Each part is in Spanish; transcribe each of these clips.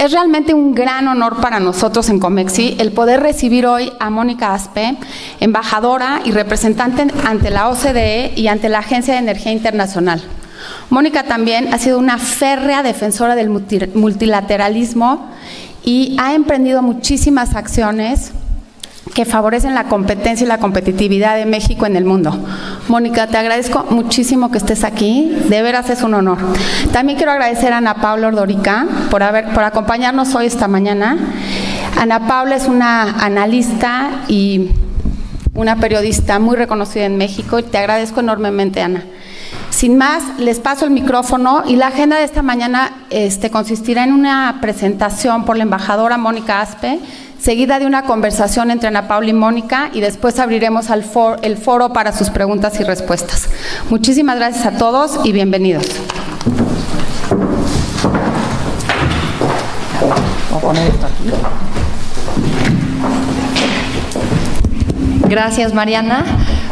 Es realmente un gran honor para nosotros en Comexi el poder recibir hoy a Mónica Aspe, embajadora y representante ante la OCDE y ante la Agencia de Energía Internacional. Mónica también ha sido una férrea defensora del multilateralismo y ha emprendido muchísimas acciones que favorecen la competencia y la competitividad de México en el mundo. Mónica, te agradezco muchísimo que estés aquí, de veras es un honor. También quiero agradecer a Ana Paula Ordorica por, haber, por acompañarnos hoy esta mañana. Ana Paula es una analista y una periodista muy reconocida en México y te agradezco enormemente, Ana. Sin más, les paso el micrófono y la agenda de esta mañana este, consistirá en una presentación por la embajadora Mónica Aspe, seguida de una conversación entre Ana Paula y Mónica y después abriremos al el foro para sus preguntas y respuestas. Muchísimas gracias a todos y bienvenidos. Gracias, Mariana.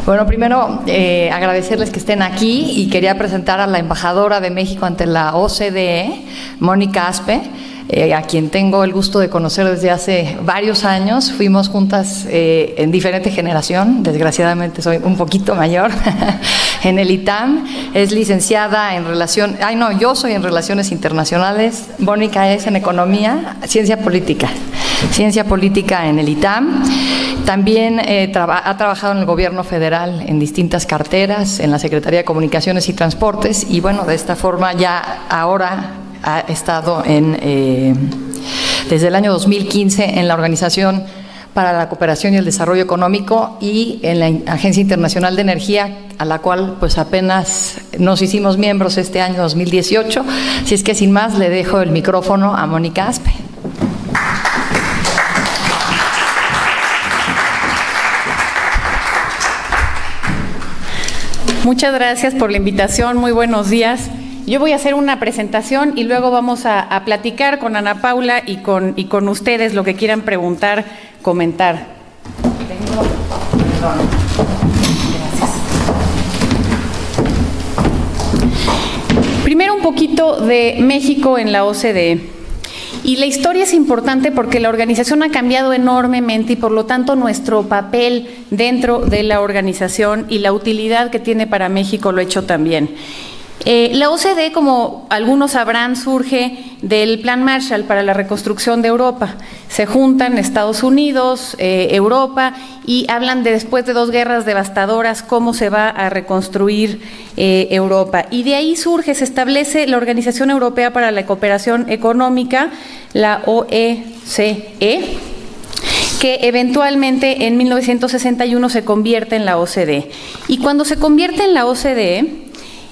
Bueno, primero eh, agradecerles que estén aquí y quería presentar a la embajadora de México ante la OCDE, Mónica Aspe. Eh, a quien tengo el gusto de conocer desde hace varios años. Fuimos juntas eh, en diferente generación, desgraciadamente soy un poquito mayor, en el ITAM. Es licenciada en relación, ay no, yo soy en relaciones internacionales, Mónica es en economía, ciencia política, ciencia política en el ITAM. También eh, ha trabajado en el gobierno federal en distintas carteras, en la Secretaría de Comunicaciones y Transportes, y bueno, de esta forma ya ahora ha estado en, eh, desde el año 2015 en la Organización para la Cooperación y el Desarrollo Económico y en la Agencia Internacional de Energía, a la cual pues apenas nos hicimos miembros este año 2018. Si es que sin más le dejo el micrófono a Mónica Aspe. Muchas gracias por la invitación, muy buenos días. Yo voy a hacer una presentación y luego vamos a, platicar con Ana Paula y con, ustedes lo que quieran preguntar, comentar. Primero un poquito de México en la OCDE. Y la historia es importante porque la organización ha cambiado enormemente y por lo tanto nuestro papel dentro de la organización y la utilidad que tiene para México lo ha hecho también. Eh, la OCDE, como algunos sabrán, surge del Plan Marshall para la reconstrucción de Europa. Se juntan Estados Unidos, eh, Europa y hablan de después de dos guerras devastadoras cómo se va a reconstruir eh, Europa. Y de ahí surge, se establece la Organización Europea para la Cooperación Económica, la OECE e, que eventualmente en 1961 se convierte en la OCDE. Y cuando se convierte en la OCDE,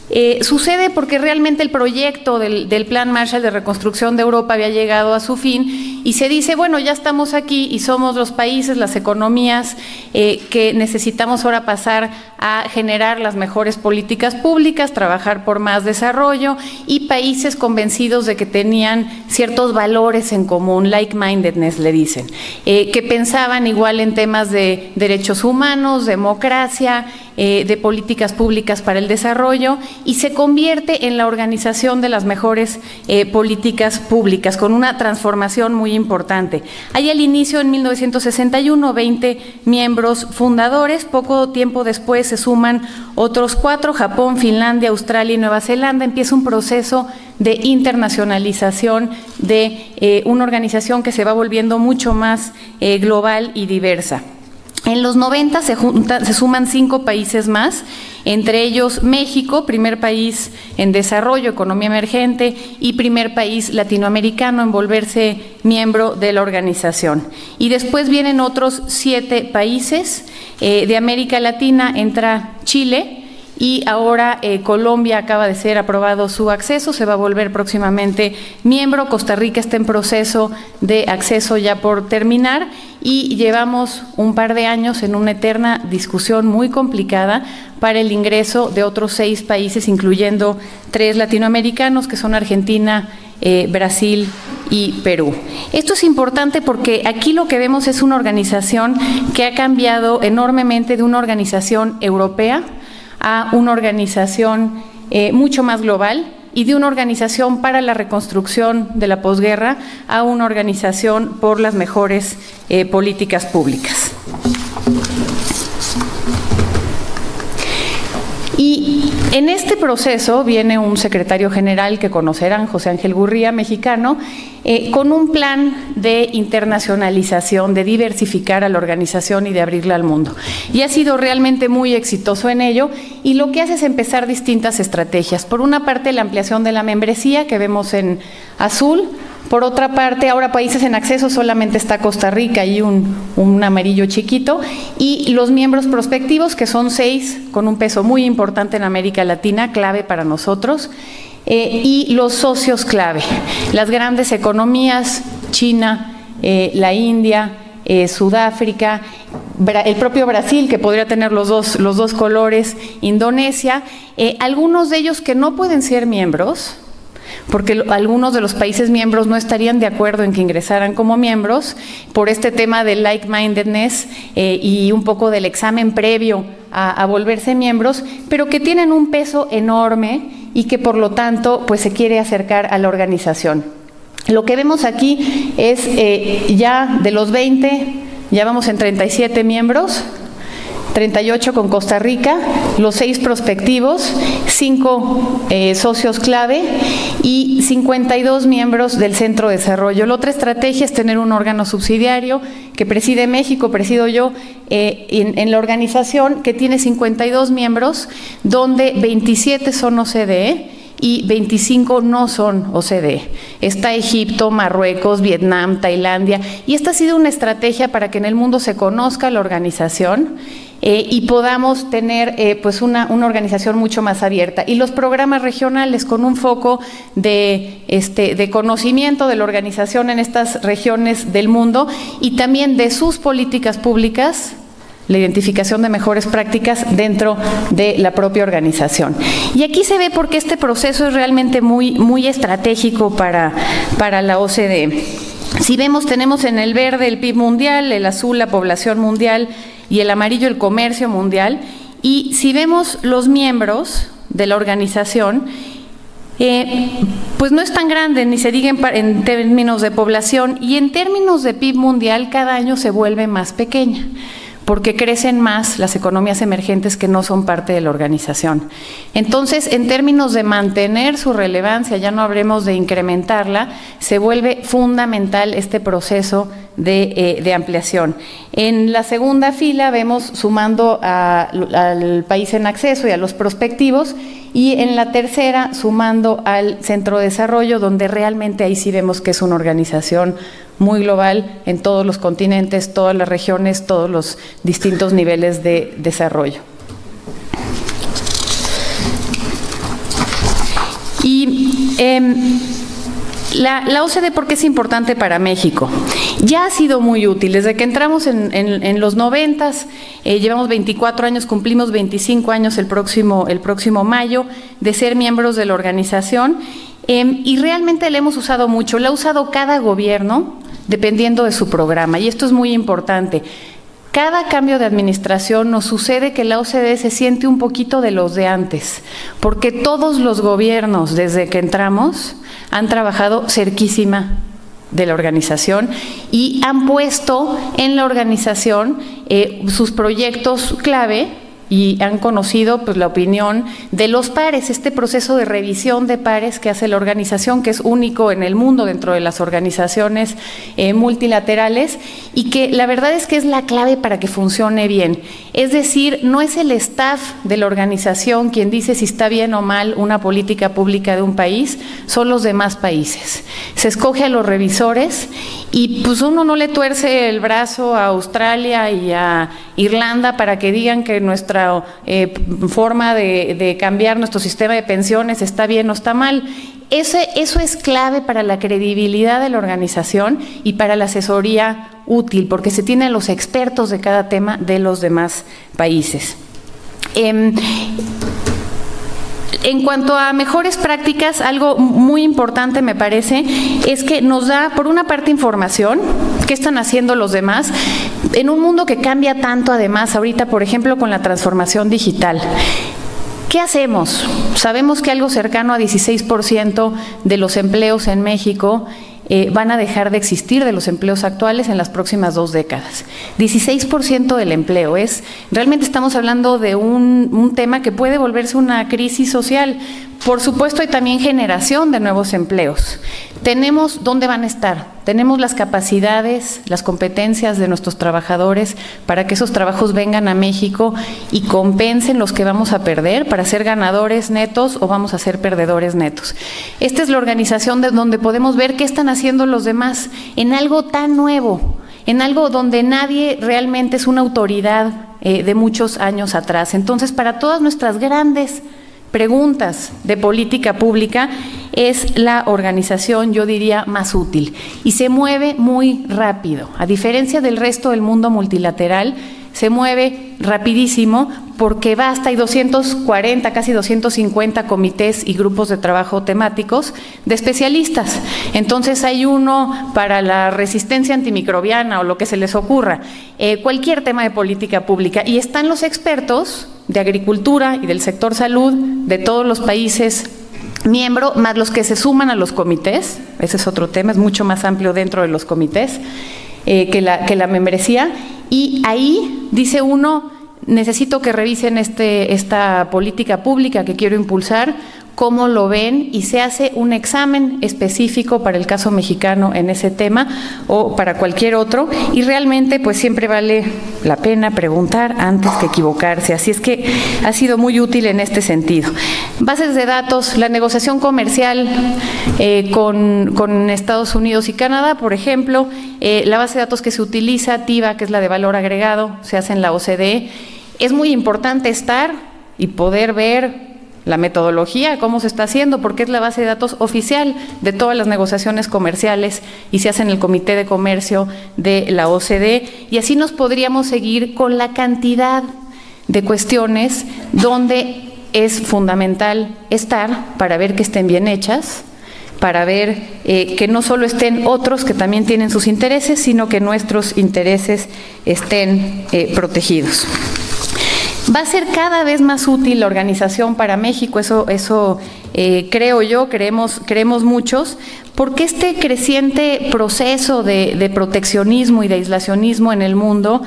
eh, sucede porque realmente el proyecto del, Plan Marshall de Reconstrucción de Europa había llegado a su fin y se dice, bueno, ya estamos aquí y somos los países, las economías eh, que necesitamos ahora pasar a generar las mejores políticas públicas, trabajar por más desarrollo y países convencidos de que tenían ciertos valores en común, like-mindedness le dicen, eh, que pensaban igual en temas de derechos humanos, democracia, eh, de políticas públicas para el desarrollo y se convierte en la organización de las mejores eh, políticas públicas, con una transformación muy importante. Hay al inicio, en 1961, 20 miembros fundadores, poco tiempo después se suman otros cuatro, Japón, Finlandia, Australia y Nueva Zelanda, empieza un proceso de internacionalización de eh, una organización que se va volviendo mucho más global y diversa. En los 90 se, se suman cinco países más, entre ellos México, primer país en desarrollo, economía emergente, y primer país latinoamericano en volverse miembro de la organización. Y después vienen otros siete países. Eh, de América Latina entra Chile, y ahora eh, Colombia acaba de ser aprobado su acceso, se va a volver próximamente miembro, Costa Rica está en proceso de acceso ya por terminar y llevamos un par de años en una eterna discusión muy complicada para el ingreso de otros seis países, incluyendo tres latinoamericanos que son Argentina, eh, Brasil y Perú. Esto es importante porque aquí lo que vemos es una organización que ha cambiado enormemente de una organización europea, a una organización eh, mucho más global y de una organización para la reconstrucción de la posguerra a una organización por las mejores eh, políticas públicas. Y en este proceso viene un secretario general que conocerán, José Ángel Gurría, mexicano, eh, con un plan de internacionalización, de diversificar a la organización y de abrirla al mundo. Y ha sido realmente muy exitoso en ello y lo que hace es empezar distintas estrategias. Por una parte, la ampliación de la membresía que vemos en azul, por otra parte, ahora países en acceso solamente está Costa Rica y un, amarillo chiquito, y los miembros prospectivos, que son seis, con un peso muy importante en América Latina, clave para nosotros, eh, y los socios clave, las grandes economías, China, eh, la India, eh, Sudáfrica, el propio Brasil, que podría tener los dos, los dos colores, Indonesia, algunos de ellos que no pueden ser miembros, porque algunos de los países miembros no estarían de acuerdo en que ingresaran como miembros por este tema del like-mindedness eh, y un poco del examen previo a, volverse miembros, pero que tienen un peso enorme y que por lo tanto pues se quiere acercar a la organización. Lo que vemos aquí es eh, ya de los 20, ya vamos en 37 miembros, 38 con Costa Rica, los seis prospectivos, cinco eh, socios clave y 52 miembros del Centro de Desarrollo. La otra estrategia es tener un órgano subsidiario que preside México, presido yo, eh, en, la organización que tiene 52 miembros, donde 27 son OCDE y 25 no son OCDE. Está Egipto, Marruecos, Vietnam, Tailandia, y esta ha sido una estrategia para que en el mundo se conozca la organización eh, y podamos tener eh, pues una, organización mucho más abierta. Y los programas regionales con un foco de, este, de conocimiento de la organización en estas regiones del mundo y también de sus políticas públicas la identificación de mejores prácticas dentro de la propia organización. Y aquí se ve por qué este proceso es realmente muy, muy estratégico para, para la OCDE. Si vemos, tenemos en el verde el PIB mundial, el azul la población mundial, y el amarillo el comercio mundial. Y si vemos los miembros de la organización, eh, pues no es tan grande, ni se diga en, términos de población, y en términos de PIB mundial cada año se vuelve más pequeña porque crecen más las economías emergentes que no son parte de la organización. Entonces, en términos de mantener su relevancia, ya no habremos de incrementarla, se vuelve fundamental este proceso de, eh, ampliación. En la segunda fila vemos sumando al país en acceso y a los prospectivos, y en la tercera sumando al centro de desarrollo, donde realmente ahí sí vemos que es una organización muy global en todos los continentes, todas las regiones, todos los distintos niveles de desarrollo. Y em, la, OCDE, ¿por qué es importante para México? Ya ha sido muy útil. Desde que entramos en, los noventas, eh, llevamos 24 años, cumplimos 25 años el próximo, el próximo mayo de ser miembros de la organización em, y realmente la hemos usado mucho. La ha usado cada gobierno dependiendo de su programa. Y esto es muy importante. Cada cambio de administración nos sucede que la OCDE se siente un poquito de los de antes, porque todos los gobiernos desde que entramos han trabajado cerquísima de la organización y han puesto en la organización eh, sus proyectos clave y han conocido pues, la opinión de los pares, este proceso de revisión de pares que hace la organización, que es único en el mundo dentro de las organizaciones eh, multilaterales y que la verdad es que es la clave para que funcione bien. Es decir, no es el staff de la organización quien dice si está bien o mal una política pública de un país, son los demás países. Se escoge a los revisores y pues uno no le tuerce el brazo a Australia y a Irlanda para que digan que nuestra eh, forma de, cambiar nuestro sistema de pensiones está bien o está mal. Ese, eso es clave para la credibilidad de la organización y para la asesoría útil, porque se tienen los expertos de cada tema de los demás países. Em, en cuanto a mejores prácticas, algo muy importante me parece es que nos da, por una parte, información, qué están haciendo los demás, en un mundo que cambia tanto además, ahorita, por ejemplo, con la transformación digital. ¿Qué hacemos? Sabemos que algo cercano a 16% de los empleos en México eh, van a dejar de existir de los empleos actuales en las próximas dos décadas. 16% del empleo es, realmente estamos hablando de un, un tema que puede volverse una crisis social. Por supuesto, hay también generación de nuevos empleos. Tenemos dónde van a estar, tenemos las capacidades, las competencias de nuestros trabajadores para que esos trabajos vengan a México y compensen los que vamos a perder para ser ganadores netos o vamos a ser perdedores netos. Esta es la organización de donde podemos ver qué están haciendo los demás en algo tan nuevo, en algo donde nadie realmente es una autoridad eh, de muchos años atrás. Entonces, para todas nuestras grandes preguntas de política pública es la organización, yo diría, más útil y se mueve muy rápido. A diferencia del resto del mundo multilateral, se mueve rapidísimo porque basta, hay 240, casi 250 comités y grupos de trabajo temáticos de especialistas. Entonces hay uno para la resistencia antimicrobiana o lo que se les ocurra, eh, cualquier tema de política pública. Y están los expertos de agricultura y del sector salud de todos los países miembro, más los que se suman a los comités, ese es otro tema, es mucho más amplio dentro de los comités eh, que, la, que la membresía, y ahí dice uno, necesito que revisen este, esta política pública que quiero impulsar, cómo lo ven y se hace un examen específico para el caso mexicano en ese tema o para cualquier otro y realmente pues siempre vale la pena preguntar antes que equivocarse. Así es que ha sido muy útil en este sentido. Bases de datos, la negociación comercial eh, con, con, Estados Unidos y Canadá, por ejemplo, eh, la base de datos que se utiliza, TIVA, que es la de valor agregado, se hace en la OCDE. Es muy importante estar y poder ver la metodología, cómo se está haciendo, porque es la base de datos oficial de todas las negociaciones comerciales y se hace en el Comité de Comercio de la OCDE. Y así nos podríamos seguir con la cantidad de cuestiones donde es fundamental estar para ver que estén bien hechas, para ver eh, que no solo estén otros que también tienen sus intereses, sino que nuestros intereses estén eh, protegidos. Va a ser cada vez más útil la organización para México, eso, eso eh, creo yo, creemos, creemos muchos, porque este creciente proceso de, proteccionismo y de aislacionismo en el mundo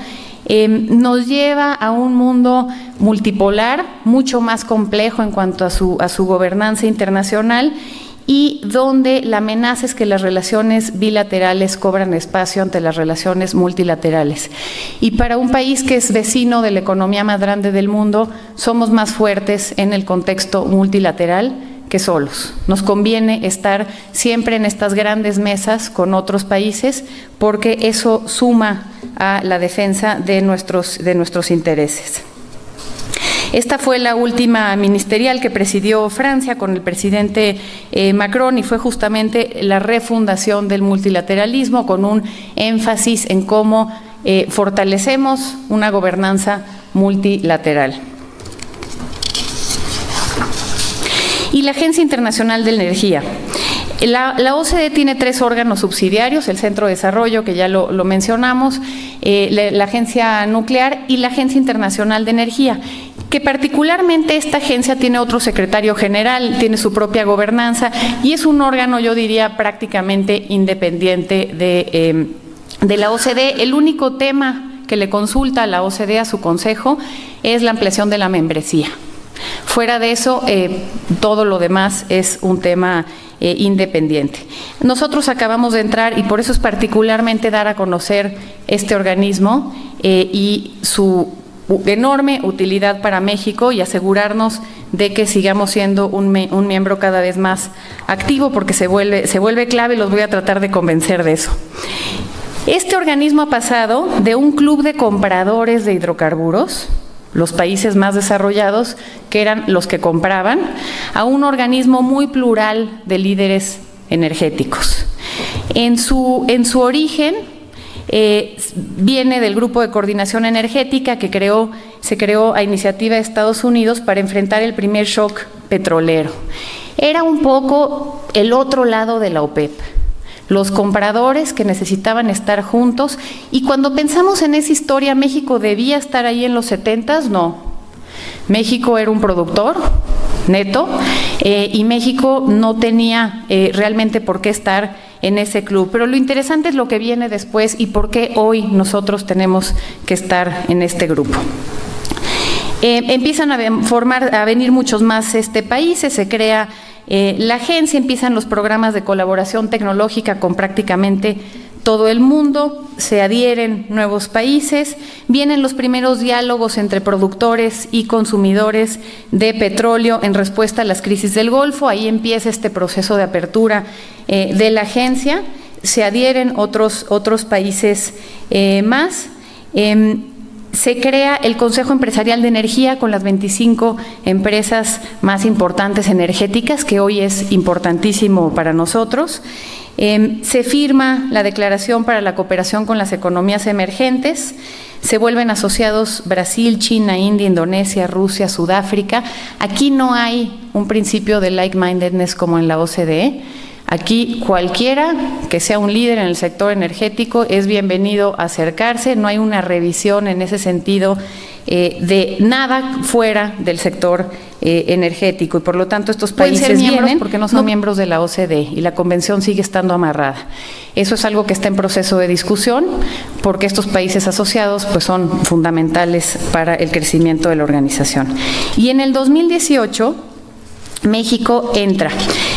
em, nos lleva a un mundo multipolar, mucho más complejo en cuanto a su, a su gobernanza internacional y donde la amenaza es que las relaciones bilaterales cobran espacio ante las relaciones multilaterales. Y para un país que es vecino de la economía más grande del mundo, somos más fuertes en el contexto multilateral que solos. Nos conviene estar siempre en estas grandes mesas con otros países porque eso suma a la defensa de nuestros, de nuestros intereses. Esta fue la última ministerial que presidió Francia con el presidente eh, Macron y fue justamente la refundación del multilateralismo con un énfasis en cómo eh, fortalecemos una gobernanza multilateral. Y la Agencia Internacional de Energía. La, OCDE tiene tres órganos subsidiarios, el Centro de Desarrollo, que ya lo, mencionamos, eh, la, Agencia Nuclear y la Agencia Internacional de Energía que particularmente esta agencia tiene otro secretario general, tiene su propia gobernanza y es un órgano, yo diría, prácticamente independiente de, eh, la OCDE. El único tema que le consulta a la OCDE, a su consejo, es la ampliación de la membresía. Fuera de eso, eh, todo lo demás es un tema eh, independiente. Nosotros acabamos de entrar y por eso es particularmente dar a conocer este organismo y su enorme utilidad para México y asegurarnos de que sigamos siendo un, miembro cada vez más activo porque se vuelve, se vuelve clave y los voy a tratar de convencer de eso. Este organismo ha pasado de un club de compradores de hidrocarburos, los países más desarrollados, que eran los que compraban, a un organismo muy plural de líderes energéticos. En su, en su origen, eh, viene del Grupo de Coordinación Energética que creó, se creó a iniciativa de Estados Unidos para enfrentar el primer shock petrolero. Era un poco el otro lado de la OPEP los compradores que necesitaban estar juntos. Y cuando pensamos en esa historia, México debía estar ahí en los 70, no. México era un productor neto eh, y México no tenía eh, realmente por qué estar en ese club. Pero lo interesante es lo que viene después y por qué hoy nosotros tenemos que estar en este grupo. Eh, empiezan a formar, a venir muchos más este, países, se crea la agencia, empiezan los programas de colaboración tecnológica con prácticamente todo el mundo, se adhieren nuevos países, vienen los primeros diálogos entre productores y consumidores de petróleo en respuesta a las crisis del Golfo, ahí empieza este proceso de apertura eh, de la agencia, se adhieren otros, otros países eh, más. Em, se crea el Consejo Empresarial de Energía con las 25 empresas más importantes energéticas, que hoy es importantísimo para nosotros. Em, se firma la Declaración para la Cooperación con las Economías Emergentes. Se vuelven asociados Brasil, China, India, Indonesia, Rusia, Sudáfrica. Aquí no hay un principio de like-mindedness como en la OCDE. Aquí cualquiera que sea un líder en el sector energético es bienvenido a acercarse, no hay una revisión en ese sentido eh, de nada fuera del sector eh, energético y por lo tanto estos países vienen porque no son miembros de la OCDE y la convención sigue estando amarrada. Eso es algo que está en proceso de discusión porque estos países asociados pues son fundamentales para el crecimiento de la organización. Y en el 2018 México entra.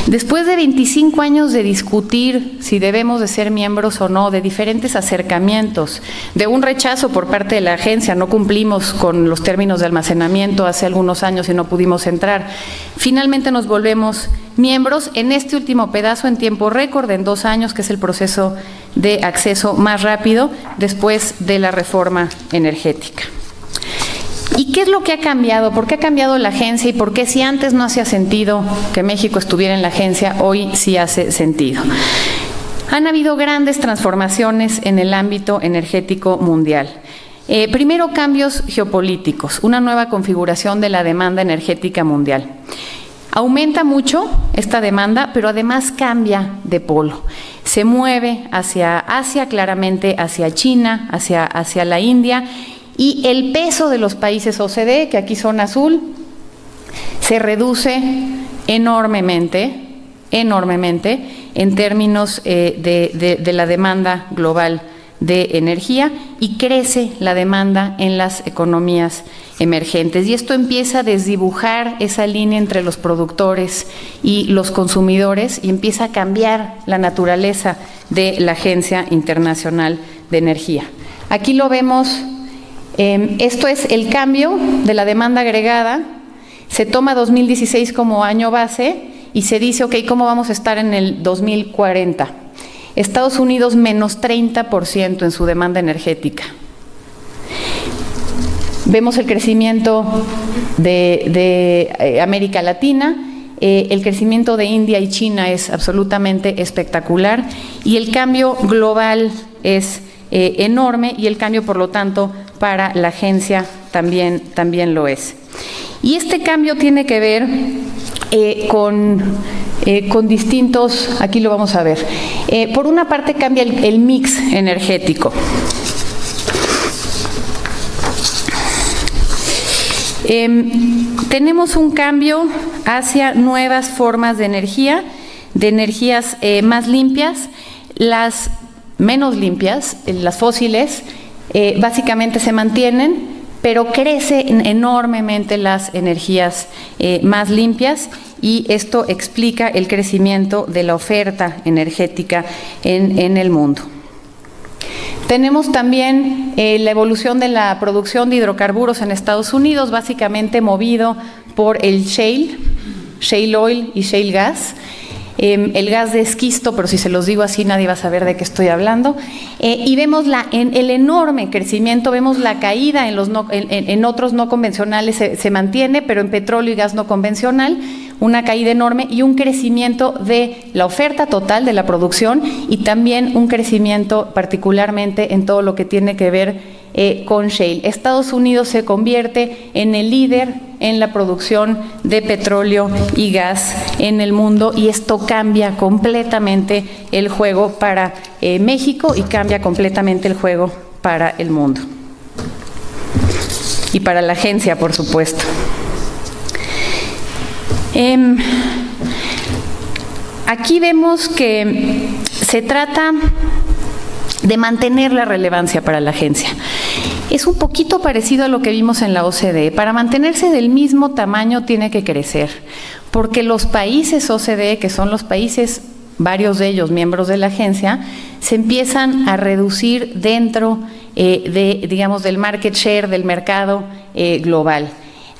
Después de 25 años de discutir si debemos de ser miembros o no, de diferentes acercamientos, de un rechazo por parte de la agencia, no cumplimos con los términos de almacenamiento hace algunos años y no pudimos entrar, finalmente nos volvemos miembros en este último pedazo en tiempo récord, en dos años, que es el proceso de acceso más rápido después de la reforma energética. ¿Y qué es lo que ha cambiado? ¿Por qué ha cambiado la agencia y por qué si antes no hacía sentido que México estuviera en la agencia, hoy sí hace sentido? Han habido grandes transformaciones en el ámbito energético mundial. Eh, primero, cambios geopolíticos, una nueva configuración de la demanda energética mundial. Aumenta mucho esta demanda, pero además cambia de polo. Se mueve hacia Asia, claramente hacia China, hacia, hacia la India y el peso de los países OCDE, que aquí son azul, se reduce enormemente, enormemente en términos eh, de, la demanda global de energía y crece la demanda en las economías emergentes. Y esto empieza a desdibujar esa línea entre los productores y los consumidores y empieza a cambiar la naturaleza de la Agencia Internacional de Energía. Aquí lo vemos Em, esto es el cambio de la demanda agregada. Se toma 2016 como año base y se dice, ok, ¿cómo vamos a estar en el 2040? Estados Unidos menos 30% en su demanda energética. Vemos el crecimiento de, eh, América Latina, eh, el crecimiento de India y China es absolutamente espectacular y el cambio global es eh, enorme y el cambio, por lo tanto, para la agencia también, también lo es. Y este cambio tiene que ver eh, con, eh, con, distintos, aquí lo vamos a ver. por una parte cambia el, mix energético. Em, tenemos un cambio hacia nuevas formas de energía, de energías más limpias. Las menos limpias, eh, las fósiles, eh, básicamente se mantienen, pero crecen enormemente las energías eh, más limpias y esto explica el crecimiento de la oferta energética en, el mundo. Tenemos también la evolución de la producción de hidrocarburos en Estados Unidos, básicamente movido por el shale, shale oil y shale gas. Em, el gas de esquisto, pero si se los digo así nadie va a saber de qué estoy hablando, eh, y vemos la, en, el enorme crecimiento, vemos la caída en, los en, otros no convencionales se, se mantiene, pero en petróleo y gas no convencional, una caída enorme y un crecimiento de la oferta total de la producción y también un crecimiento particularmente en todo lo que tiene que ver eh, con shale. Estados Unidos se convierte en el líder en la producción de petróleo y gas en el mundo y esto cambia completamente el juego para eh, México y cambia completamente el juego para el mundo. Y para la agencia, por supuesto. Em, aquí vemos que se trata de mantener la relevancia para la agencia. Es un poquito parecido a lo que vimos en la OCDE. Para mantenerse del mismo tamaño tiene que crecer, porque los países OCDE, que son los países, varios de ellos miembros de la agencia, se empiezan a reducir dentro eh, de, digamos, del market share, del mercado eh, global.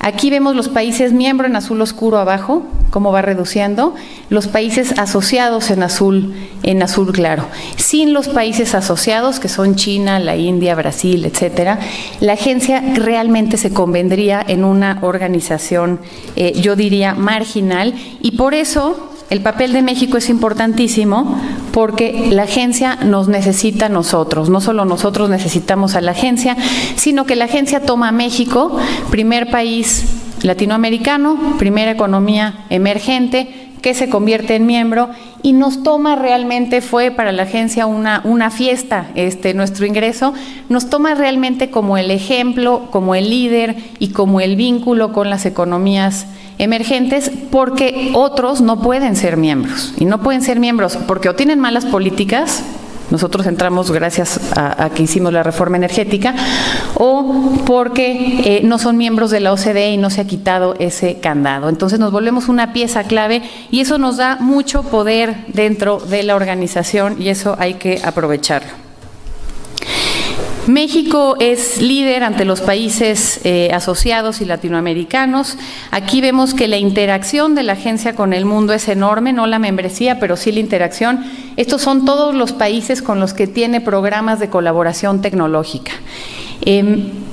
Aquí vemos los países miembros en azul oscuro abajo, cómo va reduciendo, los países asociados en azul, en azul claro. Sin los países asociados, que son China, la India, Brasil, etcétera, la agencia realmente se convendría en una organización, eh, yo diría, marginal, y por eso el papel de México es importantísimo porque la agencia nos necesita a nosotros. No solo nosotros necesitamos a la agencia, sino que la agencia toma a México, primer país latinoamericano, primera economía emergente, que se convierte en miembro y nos toma realmente, fue para la agencia una, una fiesta este, nuestro ingreso, nos toma realmente como el ejemplo, como el líder y como el vínculo con las economías emergentes porque otros no pueden ser miembros. Y no pueden ser miembros porque o tienen malas políticas, nosotros entramos gracias a, que hicimos la reforma energética, o porque eh, no son miembros de la OCDE y no se ha quitado ese candado. Entonces nos volvemos una pieza clave y eso nos da mucho poder dentro de la organización y eso hay que aprovecharlo. México es líder ante los países eh, asociados y latinoamericanos. Aquí vemos que la interacción de la agencia con el mundo es enorme, no la membresía, pero sí la interacción. Estos son todos los países con los que tiene programas de colaboración tecnológica. Em,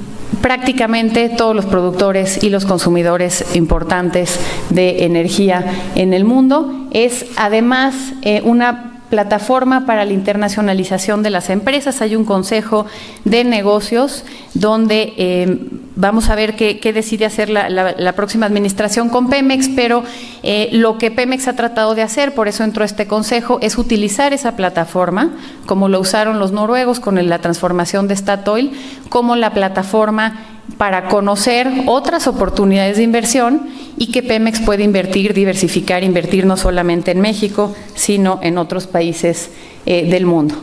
prácticamente todos los productores y los consumidores importantes de energía en el mundo. Es además eh, una plataforma para la internacionalización de las empresas. Hay un consejo de negocios donde eh, vamos a ver qué, decide hacer la, próxima administración con Pemex, pero eh, lo que Pemex ha tratado de hacer, por eso entró este consejo, es utilizar esa plataforma, como lo usaron los noruegos con la transformación de Statoil, como la plataforma para conocer otras oportunidades de inversión y que Pemex puede invertir, diversificar, invertir no solamente en México, sino en otros países eh, del mundo.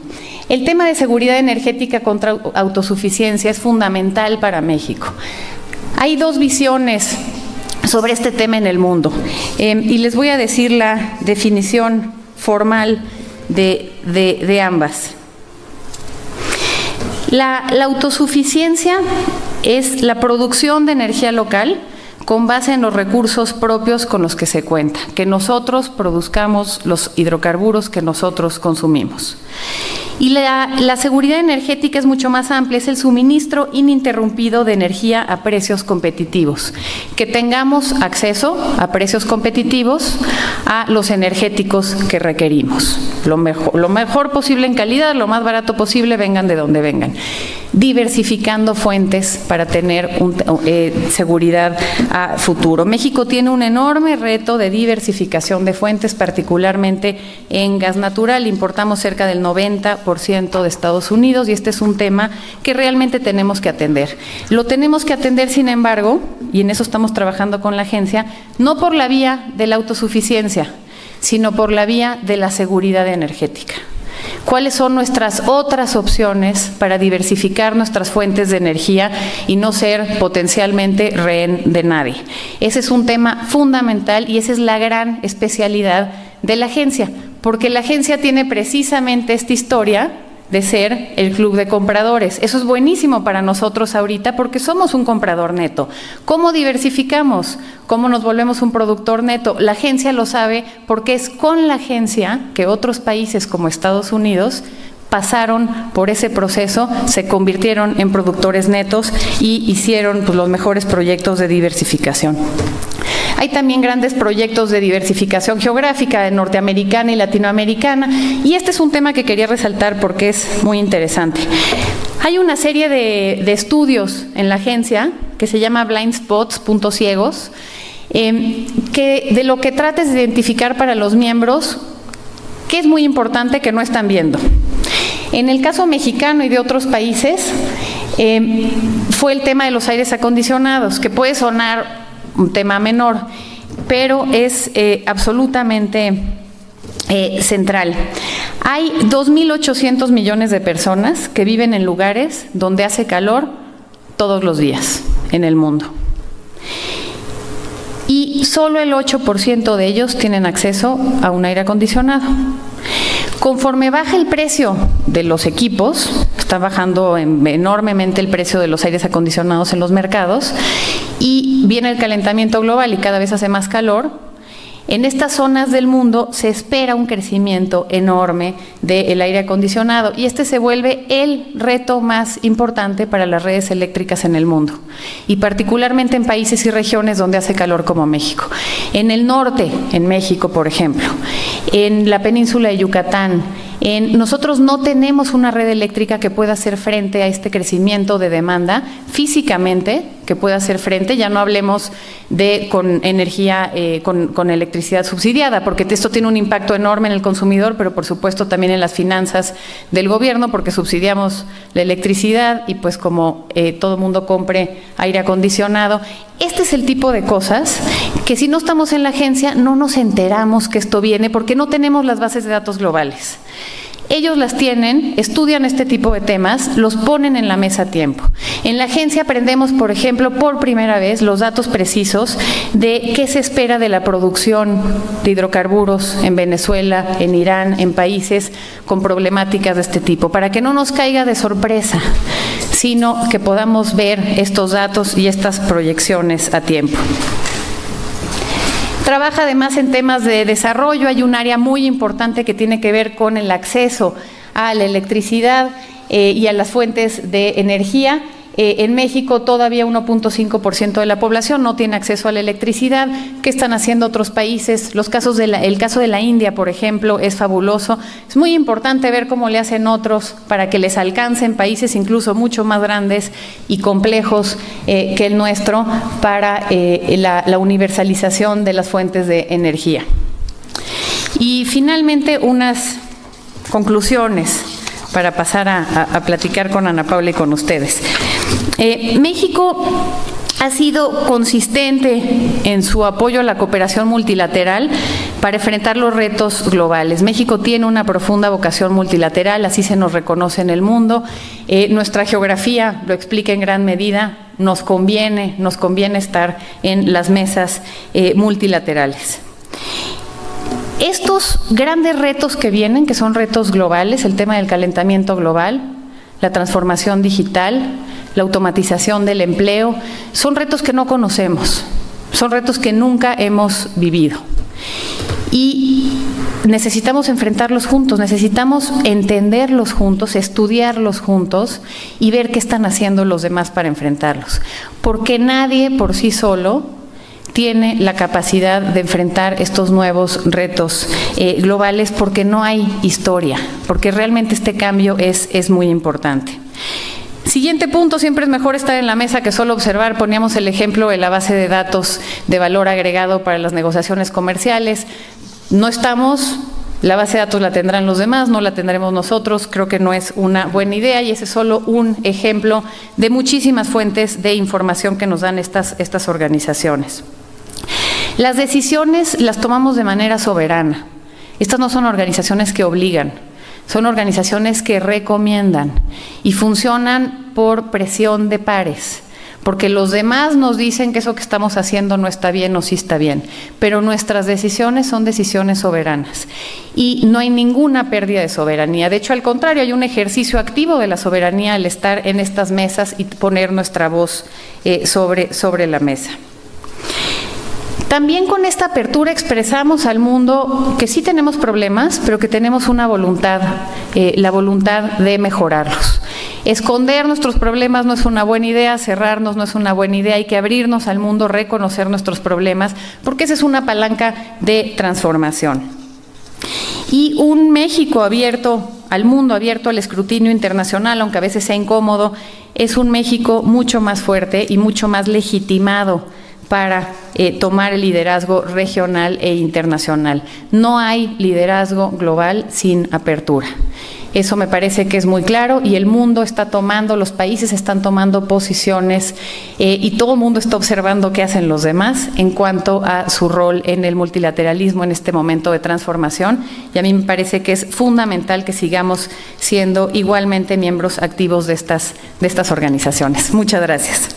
El tema de seguridad energética contra autosuficiencia es fundamental para México. Hay dos visiones sobre este tema en el mundo eh, y les voy a decir la definición formal de, ambas. La autosuficiencia es la producción de energía local con base en los recursos propios con los que se cuenta, que nosotros produzcamos los hidrocarburos que nosotros consumimos. Y la, seguridad energética es mucho más amplia, es el suministro ininterrumpido de energía a precios competitivos, que tengamos acceso a precios competitivos a los energéticos que requerimos, lo mejor, posible en calidad, lo más barato posible, vengan de donde vengan diversificando fuentes para tener eh, seguridad a futuro. México tiene un enorme reto de diversificación de fuentes, particularmente en gas natural. Importamos cerca del 90% de Estados Unidos y este es un tema que realmente tenemos que atender. Lo tenemos que atender, sin embargo, y en eso estamos trabajando con la agencia, no por la vía de la autosuficiencia, sino por la vía de la seguridad energética cuáles son nuestras otras opciones para diversificar nuestras fuentes de energía y no ser potencialmente rehén de nadie. Ese es un tema fundamental y esa es la gran especialidad de la agencia, porque la agencia tiene precisamente esta historia de ser el club de compradores. Eso es buenísimo para nosotros ahorita porque somos un comprador neto. ¿Cómo diversificamos? ¿Cómo nos volvemos un productor neto? La agencia lo sabe porque es con la agencia que otros países como Estados Unidos pasaron por ese proceso, se convirtieron en productores netos y hicieron pues, los mejores proyectos de diversificación. Hay también grandes proyectos de diversificación geográfica norteamericana y latinoamericana y este es un tema que quería resaltar porque es muy interesante. Hay una serie de, estudios en la agencia que se llama Blind Spots, puntos ciegos, em, que de lo que trata es de identificar para los miembros qué es muy importante que no están viendo. En el caso mexicano y de otros países, em, fue el tema de los aires acondicionados, que puede sonar un tema menor. pero es eh, absolutamente eh, central. Hay 2.800 millones de personas que viven en lugares donde hace calor todos los días en el mundo. Y solo el 8% de ellos tienen acceso a un aire acondicionado. Conforme baja el precio de los equipos, está bajando enormemente el precio de los aires acondicionados en los mercados y viene el calentamiento global y cada vez hace más calor, en estas zonas del mundo se espera un crecimiento enorme del aire acondicionado y este se vuelve el reto más importante para las redes eléctricas en el mundo y particularmente en países y regiones donde hace calor como México. En el norte, en México, por ejemplo, en la península de Yucatán, nosotros no tenemos una red eléctrica que pueda hacer frente a este crecimiento de demanda físicamente, que pueda hacer frente, ya no hablemos de con energía, eh, con, electricidad subsidiada, porque esto tiene un impacto enorme en el consumidor, pero por supuesto también en las finanzas del gobierno, porque subsidiamos la electricidad y pues como eh, todo mundo compre aire acondicionado. Este es el tipo de cosas que si no estamos en la agencia no nos enteramos que esto viene porque no tenemos las bases de datos globales. Ellos las tienen, estudian este tipo de temas, los ponen en la mesa a tiempo. En la agencia aprendemos, por ejemplo, por primera vez los datos precisos de qué se espera de la producción de hidrocarburos en Venezuela, en Irán, en países con problemáticas de este tipo, para que no nos caiga de sorpresa, sino que podamos ver estos datos y estas proyecciones a tiempo. Trabaja además en temas de desarrollo. Hay un área muy importante que tiene que ver con el acceso a la electricidad eh, y a las fuentes de energía eh, en México todavía 1.5% de la población no tiene acceso a la electricidad. ¿Qué están haciendo otros países? El caso de la India, por ejemplo, es fabuloso. Es muy importante ver cómo le hacen otros para que les alcancen países incluso mucho más grandes y complejos eh, que el nuestro para eh, la universalización de las fuentes de energía. Y finalmente unas conclusiones para pasar a, platicar con Ana Paula y con ustedes. Eh, México ha sido consistente en su apoyo a la cooperación multilateral para enfrentar los retos globales. México tiene una profunda vocación multilateral, así se nos reconoce en el mundo. Eh, nuestra geografía lo explica en gran medida. Nos conviene, nos conviene estar en las mesas eh, multilaterales. Estos grandes retos que vienen, que son retos globales, el tema del calentamiento global, la transformación digital, la automatización del empleo, son retos que no conocemos, son retos que nunca hemos vivido. Y necesitamos enfrentarlos juntos, necesitamos entenderlos juntos, estudiarlos juntos y ver qué están haciendo los demás para enfrentarlos. Porque nadie por sí solo tiene la capacidad de enfrentar estos nuevos retos eh, globales porque no hay historia, porque realmente este cambio es, es muy importante. Siguiente punto, siempre es mejor estar en la mesa que solo observar. Poníamos el ejemplo de la base de datos de valor agregado para las negociaciones comerciales. No estamos, la base de datos la tendrán los demás, no la tendremos nosotros. Creo que no es una buena idea y ese es solo un ejemplo de muchísimas fuentes de información que nos dan estas, estas organizaciones. Las decisiones las tomamos de manera soberana. Estas no son organizaciones que obligan, son organizaciones que recomiendan y funcionan por presión de pares, porque los demás nos dicen que eso que estamos haciendo no está bien o sí está bien, pero nuestras decisiones son decisiones soberanas y no hay ninguna pérdida de soberanía. De hecho, al contrario, hay un ejercicio activo de la soberanía al estar en estas mesas y poner nuestra voz eh, sobre, sobre la mesa. También con esta apertura expresamos al mundo que sí tenemos problemas, pero que tenemos una voluntad, eh, la voluntad de mejorarlos. Esconder nuestros problemas no es una buena idea, cerrarnos no es una buena idea, hay que abrirnos al mundo, reconocer nuestros problemas, porque esa es una palanca de transformación. Y un México abierto al mundo, abierto al escrutinio internacional, aunque a veces sea incómodo, es un México mucho más fuerte y mucho más legitimado para eh, tomar el liderazgo regional e internacional. No hay liderazgo global sin apertura. Eso me parece que es muy claro y el mundo está tomando, los países están tomando posiciones eh, y todo el mundo está observando qué hacen los demás en cuanto a su rol en el multilateralismo en este momento de transformación. Y a mí me parece que es fundamental que sigamos siendo igualmente miembros activos de estas, de estas organizaciones. Muchas gracias.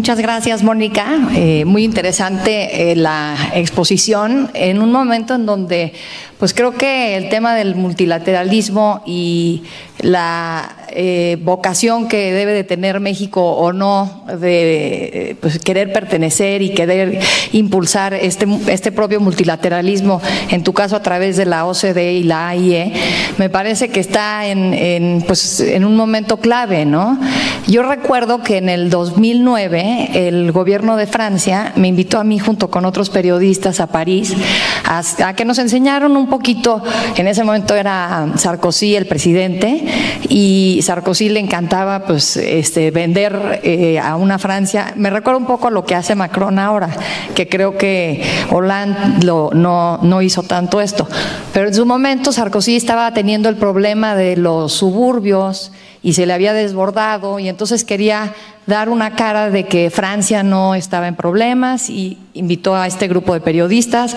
Muchas gracias, Mónica. Eh, muy interesante eh, la exposición en un momento en donde, pues creo que el tema del multilateralismo y la eh, vocación que debe de tener México o no de pues, querer pertenecer y querer impulsar este, este propio multilateralismo, en tu caso a través de la OCDE y la AIE, me parece que está en, en, pues, en un momento clave, ¿no? Yo recuerdo que en el 2009 el gobierno de Francia me invitó a mí junto con otros periodistas a París a, a que nos enseñaron un poquito, en ese momento era Sarkozy el presidente, y Sarkozy le encantaba pues este, vender eh, a una Francia. Me recuerda un poco a lo que hace Macron ahora, que creo que Hollande lo, no, no hizo tanto esto. Pero en su momento Sarkozy estaba teniendo el problema de los suburbios y se le había desbordado y entonces quería dar una cara de que Francia no estaba en problemas y invitó a este grupo de periodistas,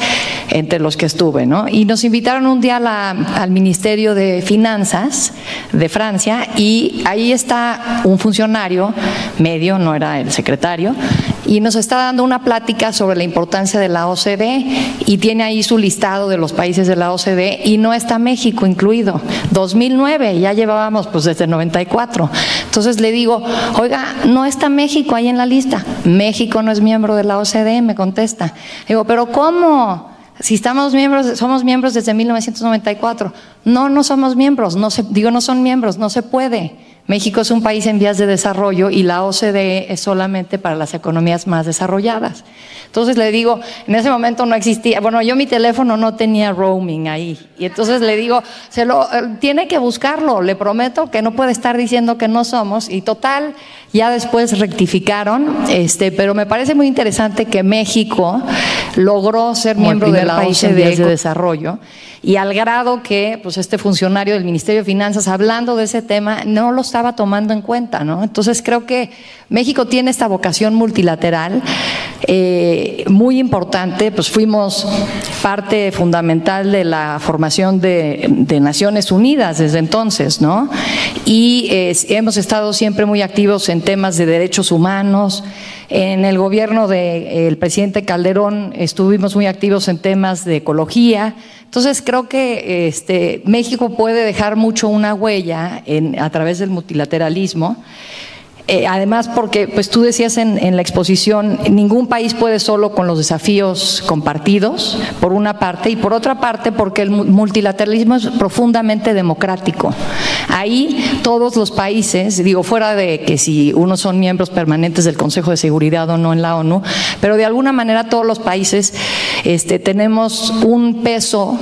entre los que estuve, ¿no? Y nos invitaron un día al Ministerio de Finanzas de Francia y ahí está un funcionario medio, no era el secretario, y nos está dando una plática sobre la importancia de la OCDE y tiene ahí su listado de los países de la OCDE y no está México incluido. 2009, ya llevábamos pues desde 94. Entonces le digo, oiga, no está México ahí en la lista. México no es miembro de la OCDE, me contesta. Digo, pero ¿cómo? Si estamos miembros, somos miembros desde 1994. No, no somos miembros, no se, digo, no son miembros, no se puede. México es un país en vías de desarrollo y la OCDE es solamente para las economías más desarrolladas. Entonces le digo, en ese momento no existía, bueno, yo mi teléfono no tenía roaming ahí. Y entonces le digo, se lo, eh, tiene que buscarlo, le prometo que no puede estar diciendo que no somos. Y total, ya después rectificaron, este, pero me parece muy interesante que México logró ser miembro de la OCDE de desarrollo y al grado que pues este funcionario del Ministerio de Finanzas hablando de ese tema no lo estaba tomando en cuenta, ¿no? Entonces creo que México tiene esta vocación multilateral eh, muy importante, pues fuimos parte fundamental de la formación de, Naciones Unidas desde entonces, ¿no? Y eh, hemos estado siempre muy activos en temas de derechos humanos. En el gobierno del presidente Calderón estuvimos muy activos en temas de ecología. Entonces creo que este, México puede dejar mucho una huella en, a través del multilateralismo. Eh, además, porque pues tú decías en, en, la exposición, ningún país puede solo con los desafíos compartidos, por una parte, y por otra parte, porque el multilateralismo es profundamente democrático. Ahí todos los países, digo, fuera de que si unos son miembros permanentes del Consejo de Seguridad o no en la ONU, pero de alguna manera todos los países este, tenemos un peso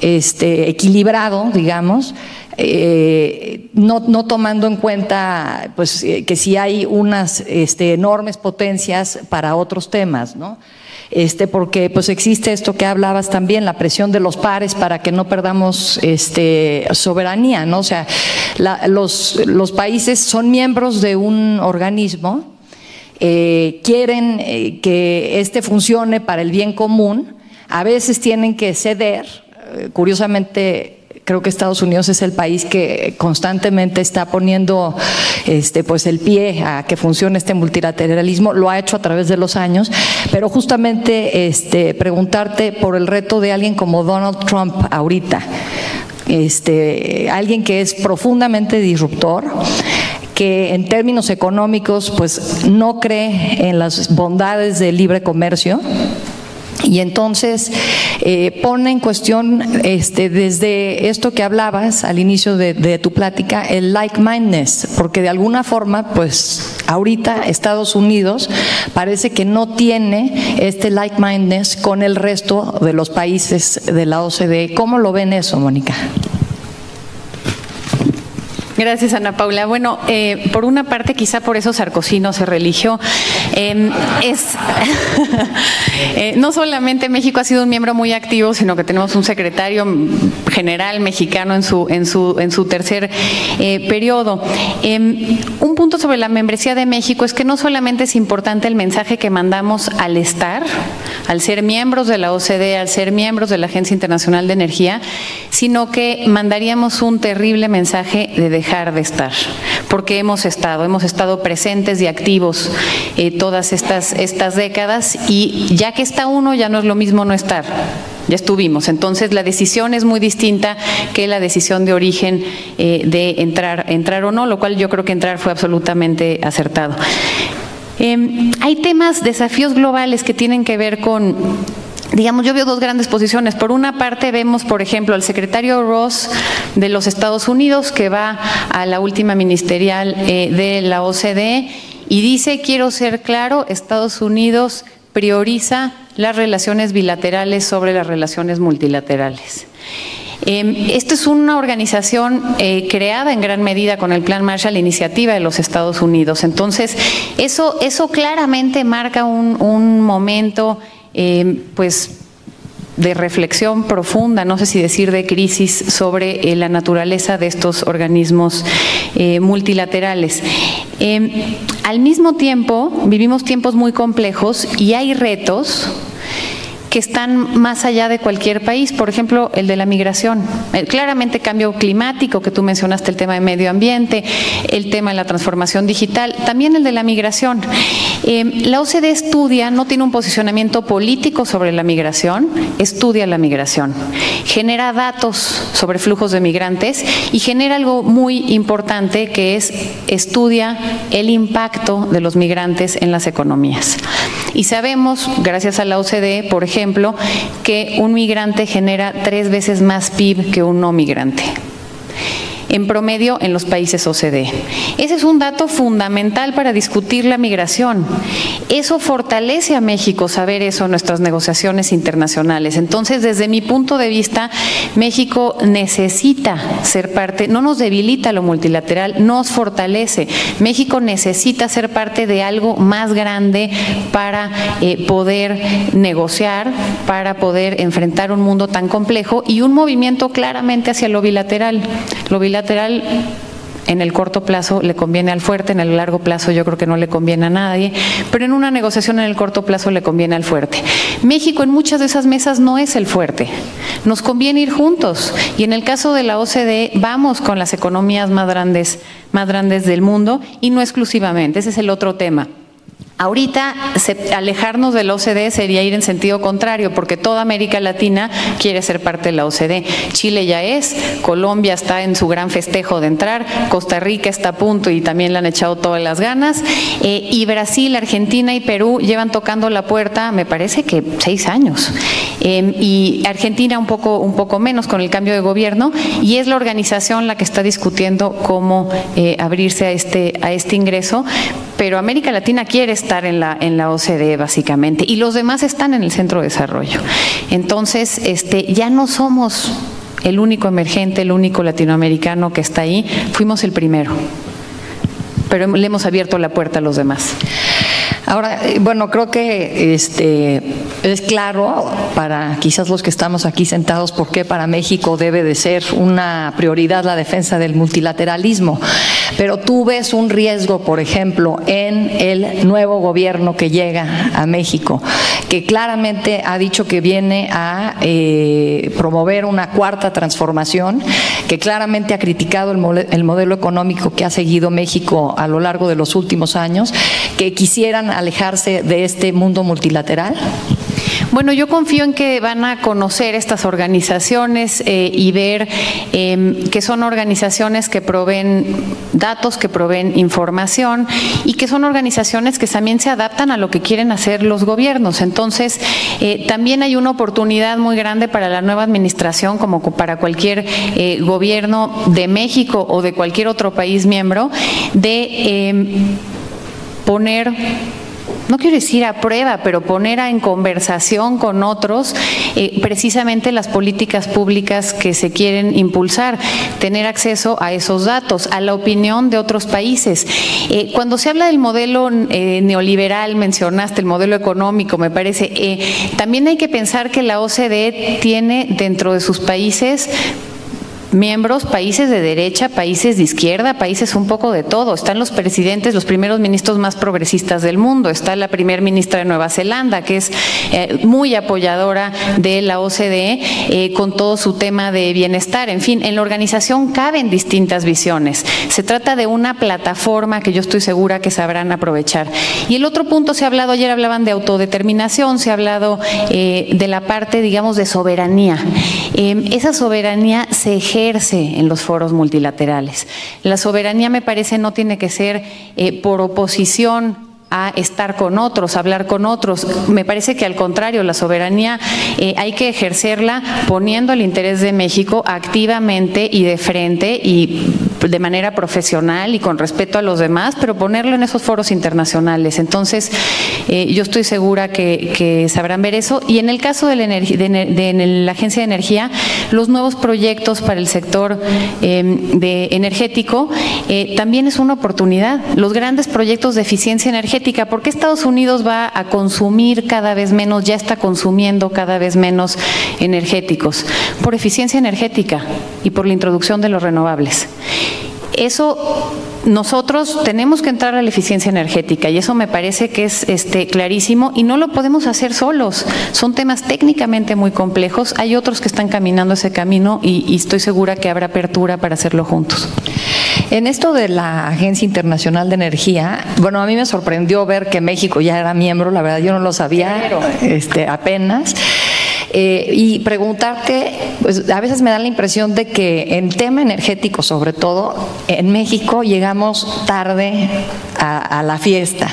este, equilibrado, digamos, eh, no, no, tomando en cuenta pues, eh, que si hay unas este, enormes potencias para otros temas, ¿no? Este, porque pues existe esto que hablabas también, la presión de los pares para que no perdamos este, soberanía, ¿no? O sea, los, los países son miembros de un organismo, eh, quieren que este funcione para el bien común, a veces tienen que ceder, curiosamente creo que Estados Unidos es el país que constantemente está poniendo este, pues el pie a que funcione este multilateralismo, lo ha hecho a través de los años, pero justamente este, preguntarte por el reto de alguien como Donald Trump ahorita, este, alguien que es profundamente disruptor, que en términos económicos pues no cree en las bondades del libre comercio, y entonces eh, pone en cuestión este, desde esto que hablabas al inicio de, tu plática, el like-mindedness, porque de alguna forma, pues ahorita Estados Unidos parece que no tiene este like-mindedness con el resto de los países de la OCDE. ¿Cómo lo ven eso, Mónica? Gracias, Ana Paula. Bueno, eh, por una parte, quizá por eso Sarkozy se religió. Em, es eh, no solamente México ha sido un miembro muy activo, sino que tenemos un secretario general mexicano en su en su en su tercer eh, periodo. Em, un punto sobre la membresía de México es que no solamente es importante el mensaje que mandamos al estar, al ser miembros de la OCDE, al ser miembros de la Agencia Internacional de Energía, sino que mandaríamos un terrible mensaje de dejar de estar, porque hemos estado, hemos estado presentes y activos eh, todas estas, estas décadas y ya que está uno ya no es lo mismo no estar. Ya estuvimos. Entonces la decisión es muy distinta que la decisión de origen eh, de entrar, entrar o no, lo cual yo creo que entrar fue absolutamente acertado. Em, hay temas, desafíos globales que tienen que ver con digamos, yo veo dos grandes posiciones. Por una parte vemos, por ejemplo, al secretario Ross de los Estados Unidos, que va a la última ministerial eh, de la OCDE y dice, quiero ser claro, Estados Unidos prioriza las relaciones bilaterales sobre las relaciones multilaterales. Eh, esta es una organización eh, creada en gran medida con el Plan Marshall, iniciativa de los Estados Unidos. Entonces, eso, eso claramente marca un, un momento eh, pues de reflexión profunda, no sé si decir de crisis, sobre eh, la naturaleza de estos organismos eh, multilaterales. al mismo tiempo, vivimos tiempos muy complejos y hay retos que están más allá de cualquier país, por ejemplo, el de la migración. Eh, claramente cambio climático, que tú mencionaste el tema de medio ambiente, el tema de la transformación digital, también el de la migración. Eh, la OCDE estudia, no tiene un posicionamiento político sobre la migración, estudia la migración, genera datos sobre flujos de migrantes y genera algo muy importante que es estudia el impacto de los migrantes en las economías. Y sabemos, gracias a la OCDE, por ejemplo, que un migrante genera tres veces más PIB que un no migrante en promedio en los países OCDE. Ese es un dato fundamental para discutir la migración. Eso fortalece a México saber eso en nuestras negociaciones internacionales. Entonces, desde mi punto de vista, México necesita ser parte, no nos debilita lo multilateral, nos fortalece. México necesita ser parte de algo más grande para eh, poder negociar, para poder enfrentar un mundo tan complejo y un movimiento claramente hacia lo bilateral. Lo bilateral bilateral en el corto plazo le conviene al fuerte, en el largo plazo yo creo que no le conviene a nadie, pero en una negociación en el corto plazo le conviene al fuerte. México en muchas de esas mesas no es el fuerte, nos conviene ir juntos y en el caso de la OCDE vamos con las economías más grandes, más grandes del mundo y no exclusivamente, ese es el otro tema. Ahorita alejarnos de la OCDE sería ir en sentido contrario, porque toda América Latina quiere ser parte de la OCDE. Chile ya es, Colombia está en su gran festejo de entrar, Costa Rica está a punto y también le han echado todas las ganas, eh, y Brasil, Argentina y Perú llevan tocando la puerta, me parece que seis años, em, y Argentina un poco, un poco menos con el cambio de gobierno, y es la organización la que está discutiendo cómo eh, abrirse a este, a este ingreso, pero América Latina quiere estar en la, en la OCDE básicamente y los demás están en el centro de desarrollo. Entonces, este, ya no somos el único emergente, el único latinoamericano que está ahí, fuimos el primero, pero le hemos abierto la puerta a los demás. Ahora, eh, bueno, creo que este es claro para quizás los que estamos aquí sentados por qué para México debe de ser una prioridad la defensa del multilateralismo. Pero tú ves un riesgo, por ejemplo, en el nuevo gobierno que llega a México, que claramente ha dicho que viene a eh, promover una cuarta transformación, que claramente ha criticado el, el modelo económico que ha seguido México a lo largo de los últimos años, que quisieran alejarse de este mundo multilateral? Bueno, yo confío en que van a conocer estas organizaciones eh, y ver em, que son organizaciones que proveen datos, que proveen información y que son organizaciones que también se adaptan a lo que quieren hacer los gobiernos. Entonces, eh, también hay una oportunidad muy grande para la nueva administración, como para cualquier eh, gobierno de México o de cualquier otro país miembro, de em, poner no quiero decir a prueba, pero poner en conversación con otros eh, precisamente las políticas públicas que se quieren impulsar, tener acceso a esos datos, a la opinión de otros países. Eh, cuando se habla del modelo eh, neoliberal, mencionaste el modelo económico, me parece, también hay que pensar que la OCDE tiene dentro de sus países miembros, países de derecha, países de izquierda, países un poco de todo. Están los presidentes, los primeros ministros más progresistas del mundo. Está la primer ministra de Nueva Zelanda, que es eh, muy apoyadora de la OCDE eh, con todo su tema de bienestar. En fin, en la organización caben distintas visiones. Se trata de una plataforma que yo estoy segura que sabrán aprovechar. Y el otro punto se ha hablado, ayer hablaban de autodeterminación, se ha hablado eh, de la parte, digamos, de soberanía. esa soberanía se ejerce en los foros multilaterales. La soberanía me parece no tiene que ser eh, por oposición a estar con otros, a hablar con otros. Me parece que al contrario, la soberanía eh, hay que ejercerla poniendo el interés de México activamente y de frente y de manera profesional y con respeto a los demás, pero ponerlo en esos foros internacionales. Entonces, eh, yo estoy segura que, sabrán ver eso. Y en el caso de la, de, la Agencia de Energía, los nuevos proyectos para el sector em, de energético eh, también es una oportunidad. Los grandes proyectos de eficiencia energética, porque Estados Unidos va a consumir cada vez menos, ya está consumiendo cada vez menos energéticos? Por eficiencia energética y por la introducción de los renovables. Eso nosotros tenemos que entrar a la eficiencia energética y eso me parece que es este, clarísimo y no lo podemos hacer solos. Son temas técnicamente muy complejos. Hay otros que están caminando ese camino y, y estoy segura que habrá apertura para hacerlo juntos. En esto de la Agencia Internacional de Energía, bueno, a mí me sorprendió ver que México ya era miembro, la verdad yo no lo sabía este, apenas. Eh, y preguntarte, pues a veces me da la impresión de que en tema energético, sobre todo, en México llegamos tarde a, la fiesta.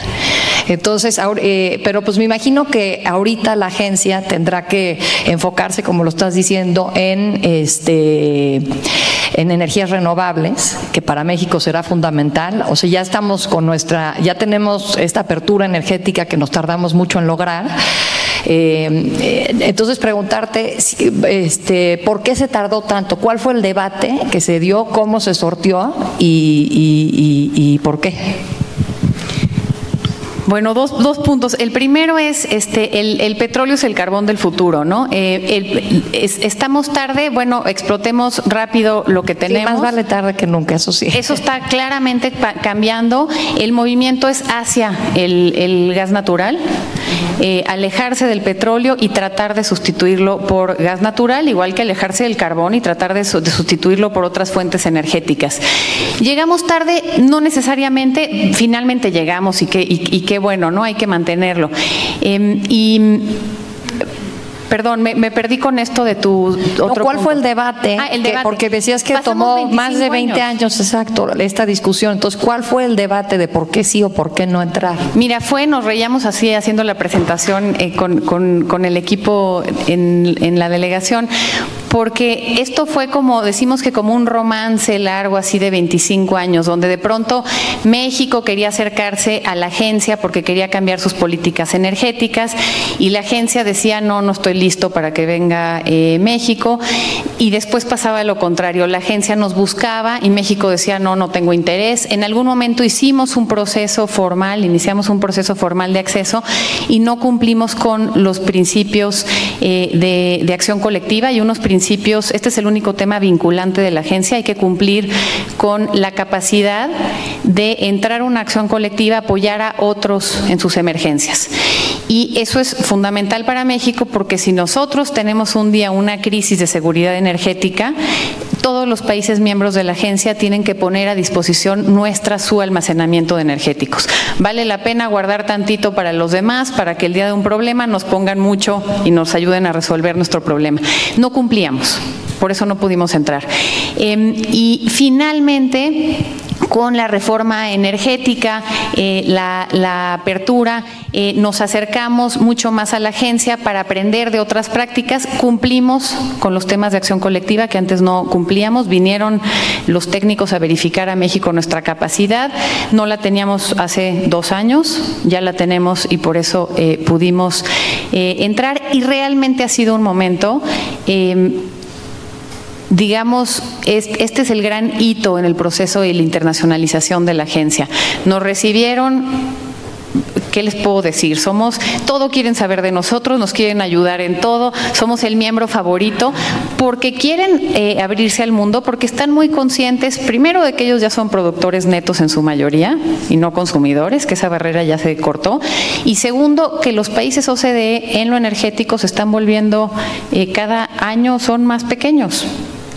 Entonces, eh, pero pues me imagino que ahorita la agencia tendrá que enfocarse, como lo estás diciendo, en este en energías renovables, que para México será fundamental. O sea, ya estamos con nuestra, ya tenemos esta apertura energética que nos tardamos mucho en lograr. Eh, entonces, preguntarte este, por qué se tardó tanto, cuál fue el debate que se dio, cómo se sortió y por qué. Bueno, dos, dos puntos. El primero es, este, el, petróleo es el carbón del futuro, ¿no? Eh, estamos tarde, bueno, explotemos rápido lo que tenemos. más vale tarde que nunca, eso sí. Eso está claramente cambiando. El movimiento es hacia el, gas natural, eh, alejarse del petróleo y tratar de sustituirlo por gas natural, igual que alejarse del carbón y tratar de, de sustituirlo por otras fuentes energéticas. Llegamos tarde, no necesariamente, finalmente llegamos y que, y, qué bueno, ¿no? Hay que mantenerlo. Em, y Perdón, me, perdí con esto de tu otro ¿Cuál fue el debate? Ah, el debate. porque decías que tomó más de 20 años. exacto, esta discusión. Entonces, ¿cuál fue el debate de por qué sí o por qué no entrar? Mira, fue, nos reíamos así haciendo la presentación eh, con, con, el equipo en, en la delegación, porque esto fue como, decimos que como un romance largo así de 25 años, donde de pronto México quería acercarse a la agencia porque quería cambiar sus políticas energéticas y la agencia decía, no, no estoy listo para que venga eh, México y después pasaba lo contrario, la agencia nos buscaba y México decía, no, no tengo interés. En algún momento hicimos un proceso formal, iniciamos un proceso formal de acceso y no cumplimos con los principios eh, de, de acción colectiva y unos principios este es el único tema vinculante de la agencia, hay que cumplir con la capacidad de entrar a una acción colectiva, apoyar a otros en sus emergencias. Y eso es fundamental para México porque si nosotros tenemos un día una crisis de seguridad energética, todos los países miembros de la agencia tienen que poner a disposición nuestra su almacenamiento de energéticos. Vale la pena guardar tantito para los demás, para que el día de un problema nos pongan mucho y nos ayuden a resolver nuestro problema. No cumplíamos, por eso no pudimos entrar. Em, y finalmente, con la reforma energética, eh, la, apertura, eh, nos acercamos mucho más a la agencia para aprender de otras prácticas, cumplimos con los temas de acción colectiva que antes no cumplíamos, vinieron los técnicos a verificar a México nuestra capacidad, no la teníamos hace dos años, ya la tenemos y por eso eh, pudimos entrar. Y realmente ha sido un momento digamos, este es el gran hito en el proceso de la internacionalización de la agencia. Nos recibieron ¿qué les puedo decir? Somos, todo quieren saber de nosotros, nos quieren ayudar en todo, somos el miembro favorito, porque quieren eh, abrirse al mundo, porque están muy conscientes, primero, de que ellos ya son productores netos en su mayoría y no consumidores, que esa barrera ya se cortó, y segundo, que los países OCDE en lo energético se están volviendo, eh, cada año son más pequeños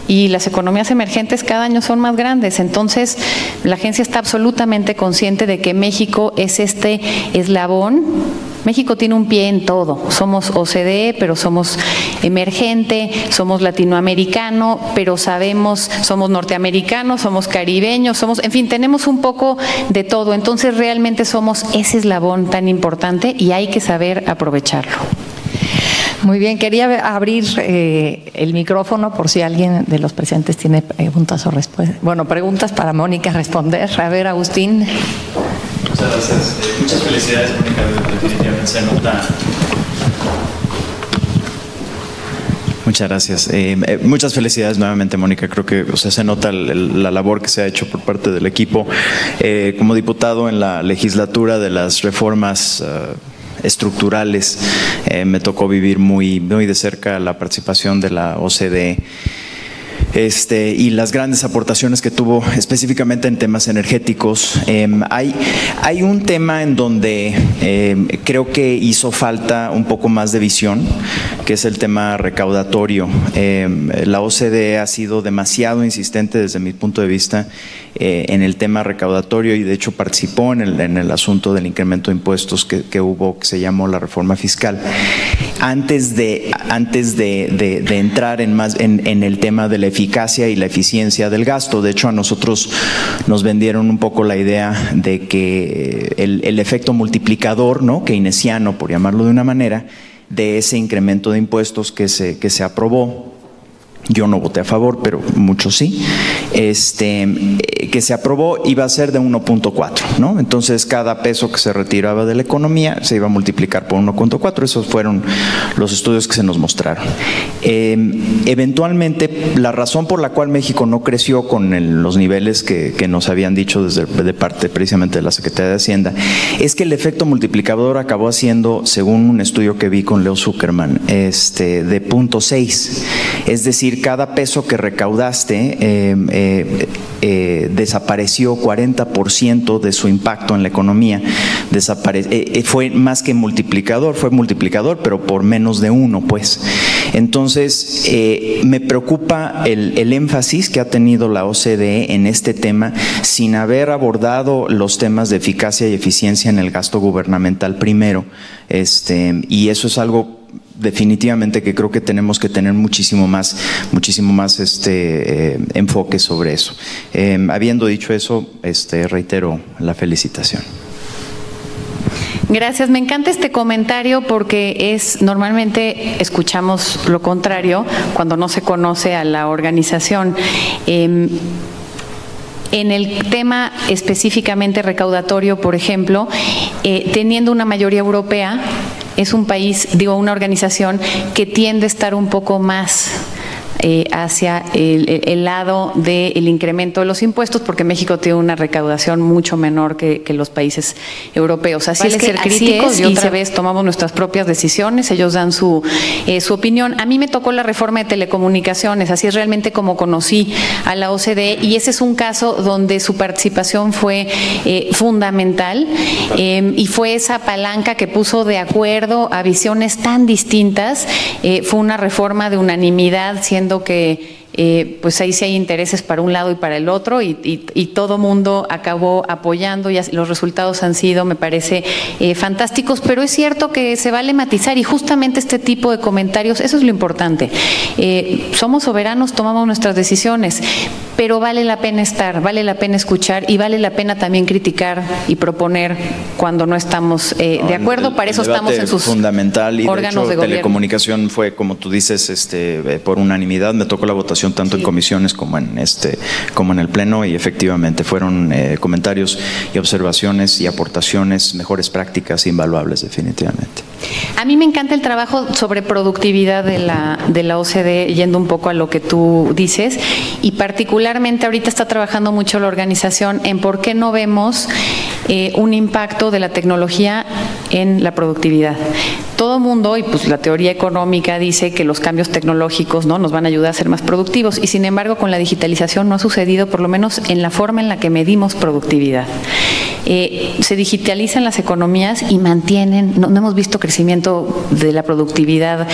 y las economías emergentes cada año son más grandes. Entonces, la agencia está absolutamente consciente de que México es este eslabón. México tiene un pie en todo. Somos OCDE, pero somos emergente, somos latinoamericano, pero sabemos, somos norteamericanos, somos caribeños, somos, en fin, tenemos un poco de todo. Entonces, realmente somos ese eslabón tan importante y hay que saber aprovecharlo. Muy bien, quería abrir eh, el micrófono por si alguien de los presentes tiene preguntas o respuestas. Bueno, preguntas para Mónica responder. A ver, Agustín. Muchas gracias. Eh, muchas felicidades, Mónica. Definitivamente se nota. Muchas gracias. Eh, muchas felicidades nuevamente, Mónica. Creo que o sea, se nota la labor que se ha hecho por parte del equipo. como diputado en la legislatura de las reformas estructurales. Eh, me tocó vivir muy, muy de cerca la participación de la OCDE este, y las grandes aportaciones que tuvo específicamente en temas energéticos. Em, hay, hay un tema en donde em, creo que hizo falta un poco más de visión, que es el tema recaudatorio. Em, la OCDE ha sido demasiado insistente desde mi punto de vista eh, en el tema recaudatorio y de hecho participó en el, en el asunto del incremento de impuestos que, que, hubo, que se llamó la reforma fiscal. Antes de, antes de, de, entrar en, más, en, el tema de la eficacia y la eficiencia del gasto. De hecho, a nosotros nos vendieron un poco la idea de que el, el efecto multiplicador, ¿no? keynesiano, por llamarlo de una manera, de ese incremento de impuestos que se, que se aprobó yo no voté a favor, pero muchos sí, este, eh, que se aprobó iba a ser de 1.4, ¿no? Entonces cada peso que se retiraba de la economía se iba a multiplicar por 1.4, esos fueron los estudios que se nos mostraron. Em, eventualmente, la razón por la cual México no creció con los niveles que, nos habían dicho desde de parte precisamente de la Secretaría de Hacienda, es que el efecto multiplicador acabó haciendo, según un estudio que vi con Leo Zuckerman, este, de 0.6, es decir, cada peso que recaudaste eh, eh, eh, desapareció 40% de su impacto en la economía. fue más que multiplicador, fue multiplicador, pero por menos de uno, pues. Entonces, me preocupa el, el, énfasis que ha tenido la OCDE en este tema sin haber abordado los temas de eficacia y eficiencia en el gasto gubernamental primero. Este, y eso es algo definitivamente que creo que tenemos que tener muchísimo más, muchísimo más este, eh, enfoque sobre eso. Em, habiendo dicho eso, este, reitero la felicitación. Gracias, me encanta este comentario porque es normalmente escuchamos lo contrario cuando no se conoce a la organización. Em, en el tema específicamente recaudatorio, por ejemplo, eh, teniendo una mayoría europea, es un país, digo, una organización que tiende a estar un poco más eh, hacia el, lado del incremento de los impuestos, porque México tiene una recaudación mucho menor que, los países europeos. Así es, ser críticos y otra vez tomamos nuestras propias decisiones, ellos dan su, eh, su opinión. A mí me tocó la reforma de telecomunicaciones, así es realmente como conocí a la OCDE y ese es un caso donde su participación fue eh, fundamental y fue esa palanca que puso de acuerdo a visiones tan distintas. fue una reforma de unanimidad, siendo que eh, pues ahí sí hay intereses para un lado y para el otro y, todo mundo acabó apoyando y los resultados han sido, me parece, eh, fantásticos, pero es cierto que se vale matizar y justamente este tipo de comentarios, eso es lo importante. Eh, somos soberanos, tomamos nuestras decisiones, pero vale la pena estar, vale la pena escuchar y vale la pena también criticar y proponer cuando no estamos de acuerdo. para eso estamos en sus fundamental y órganos de, hecho, telecomunicación fue, como tú dices, este, por unanimidad. Me tocó la votación tanto en comisiones como en este, como en el pleno y efectivamente fueron eh, comentarios y observaciones y aportaciones, mejores prácticas invaluables definitivamente. A mí me encanta el trabajo sobre productividad de la, de la OCDE, yendo un poco a lo que tú dices, y particularmente ahorita está trabajando mucho la organización en por qué no vemos eh, un impacto de la tecnología en la productividad. Todo mundo, y pues la teoría económica dice que los cambios tecnológicos ¿no? nos van a ayudar a ser más productivos, y sin embargo con la digitalización no ha sucedido, por lo menos en la forma en la que medimos productividad. Eh, se digitalizan las economías y mantienen, no, hemos visto crecimiento de la productividad.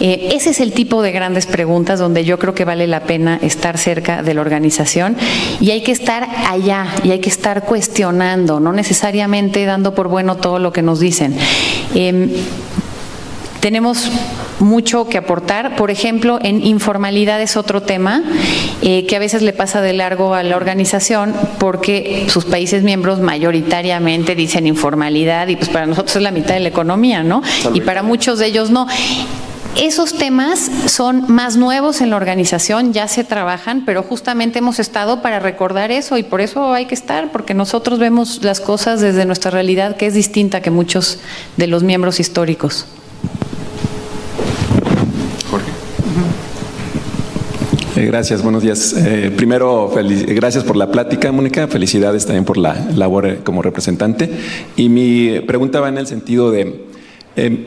Eh, ese es el tipo de grandes preguntas donde yo creo que vale la pena estar cerca de la organización y hay que estar allá y hay que estar cuestionando, no necesariamente dando por bueno todo lo que nos dicen. Em, tenemos mucho que aportar. Por ejemplo, en informalidad es otro tema eh, que a veces le pasa de largo a la organización porque sus países miembros mayoritariamente dicen informalidad y pues para nosotros es la mitad de la economía, ¿no? Y para muchos de ellos no. Esos temas son más nuevos en la organización, ya se trabajan, pero justamente hemos estado para recordar eso y por eso hay que estar, porque nosotros vemos las cosas desde nuestra realidad que es distinta que muchos de los miembros históricos. Eh, gracias, buenos días. Eh, primero, gracias por la plática, Mónica. Felicidades también por la labor eh, como representante. Y mi pregunta va en el sentido de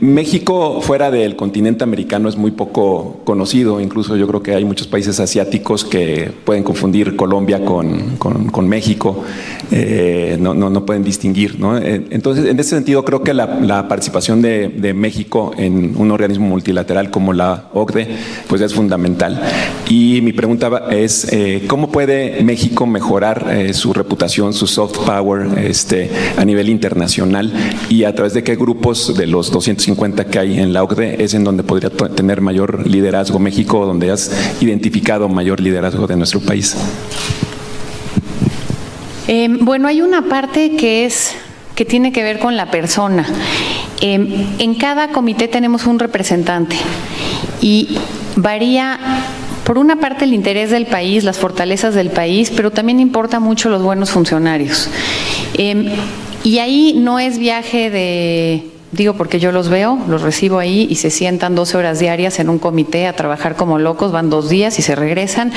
México fuera del continente americano es muy poco conocido, incluso yo creo que hay muchos países asiáticos que pueden confundir Colombia con, con, México, eh, no, no, no, pueden distinguir. Eh, entonces, en ese sentido, creo que la, la participación de, de, México en un organismo multilateral como la OCDE pues es fundamental. Y mi pregunta es, eh, ¿cómo puede México mejorar su reputación, su soft power este, a nivel internacional y a través de qué grupos de los 250 que hay en la OCDE es en donde podría tener mayor liderazgo México, donde has identificado mayor liderazgo de nuestro país. Em, bueno, hay una parte que es que tiene que ver con la persona. Em, en cada comité tenemos un representante y varía por una parte el interés del país, las fortalezas del país, pero también importa mucho los buenos funcionarios. Em, y ahí no es viaje de Digo porque yo los veo, los recibo ahí y se sientan 12 horas diarias en un comité a trabajar como locos, van dos días y se regresan,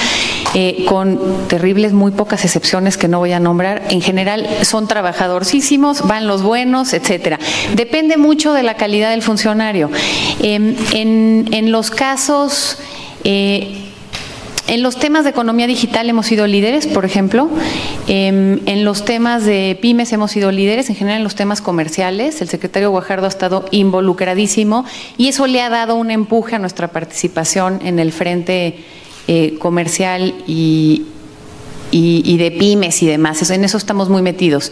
eh, con terribles, muy pocas excepciones que no voy a nombrar. En general son trabajadorcísimos, van los buenos, etcétera. Depende mucho de la calidad del funcionario. Em, en, los casos eh, en los temas de economía digital hemos sido líderes, por ejemplo. Em, en los temas de pymes hemos sido líderes, en general en los temas comerciales. El secretario Guajardo ha estado involucradísimo y eso le ha dado un empuje a nuestra participación en el frente eh, comercial y, de pymes y demás. En eso estamos muy metidos.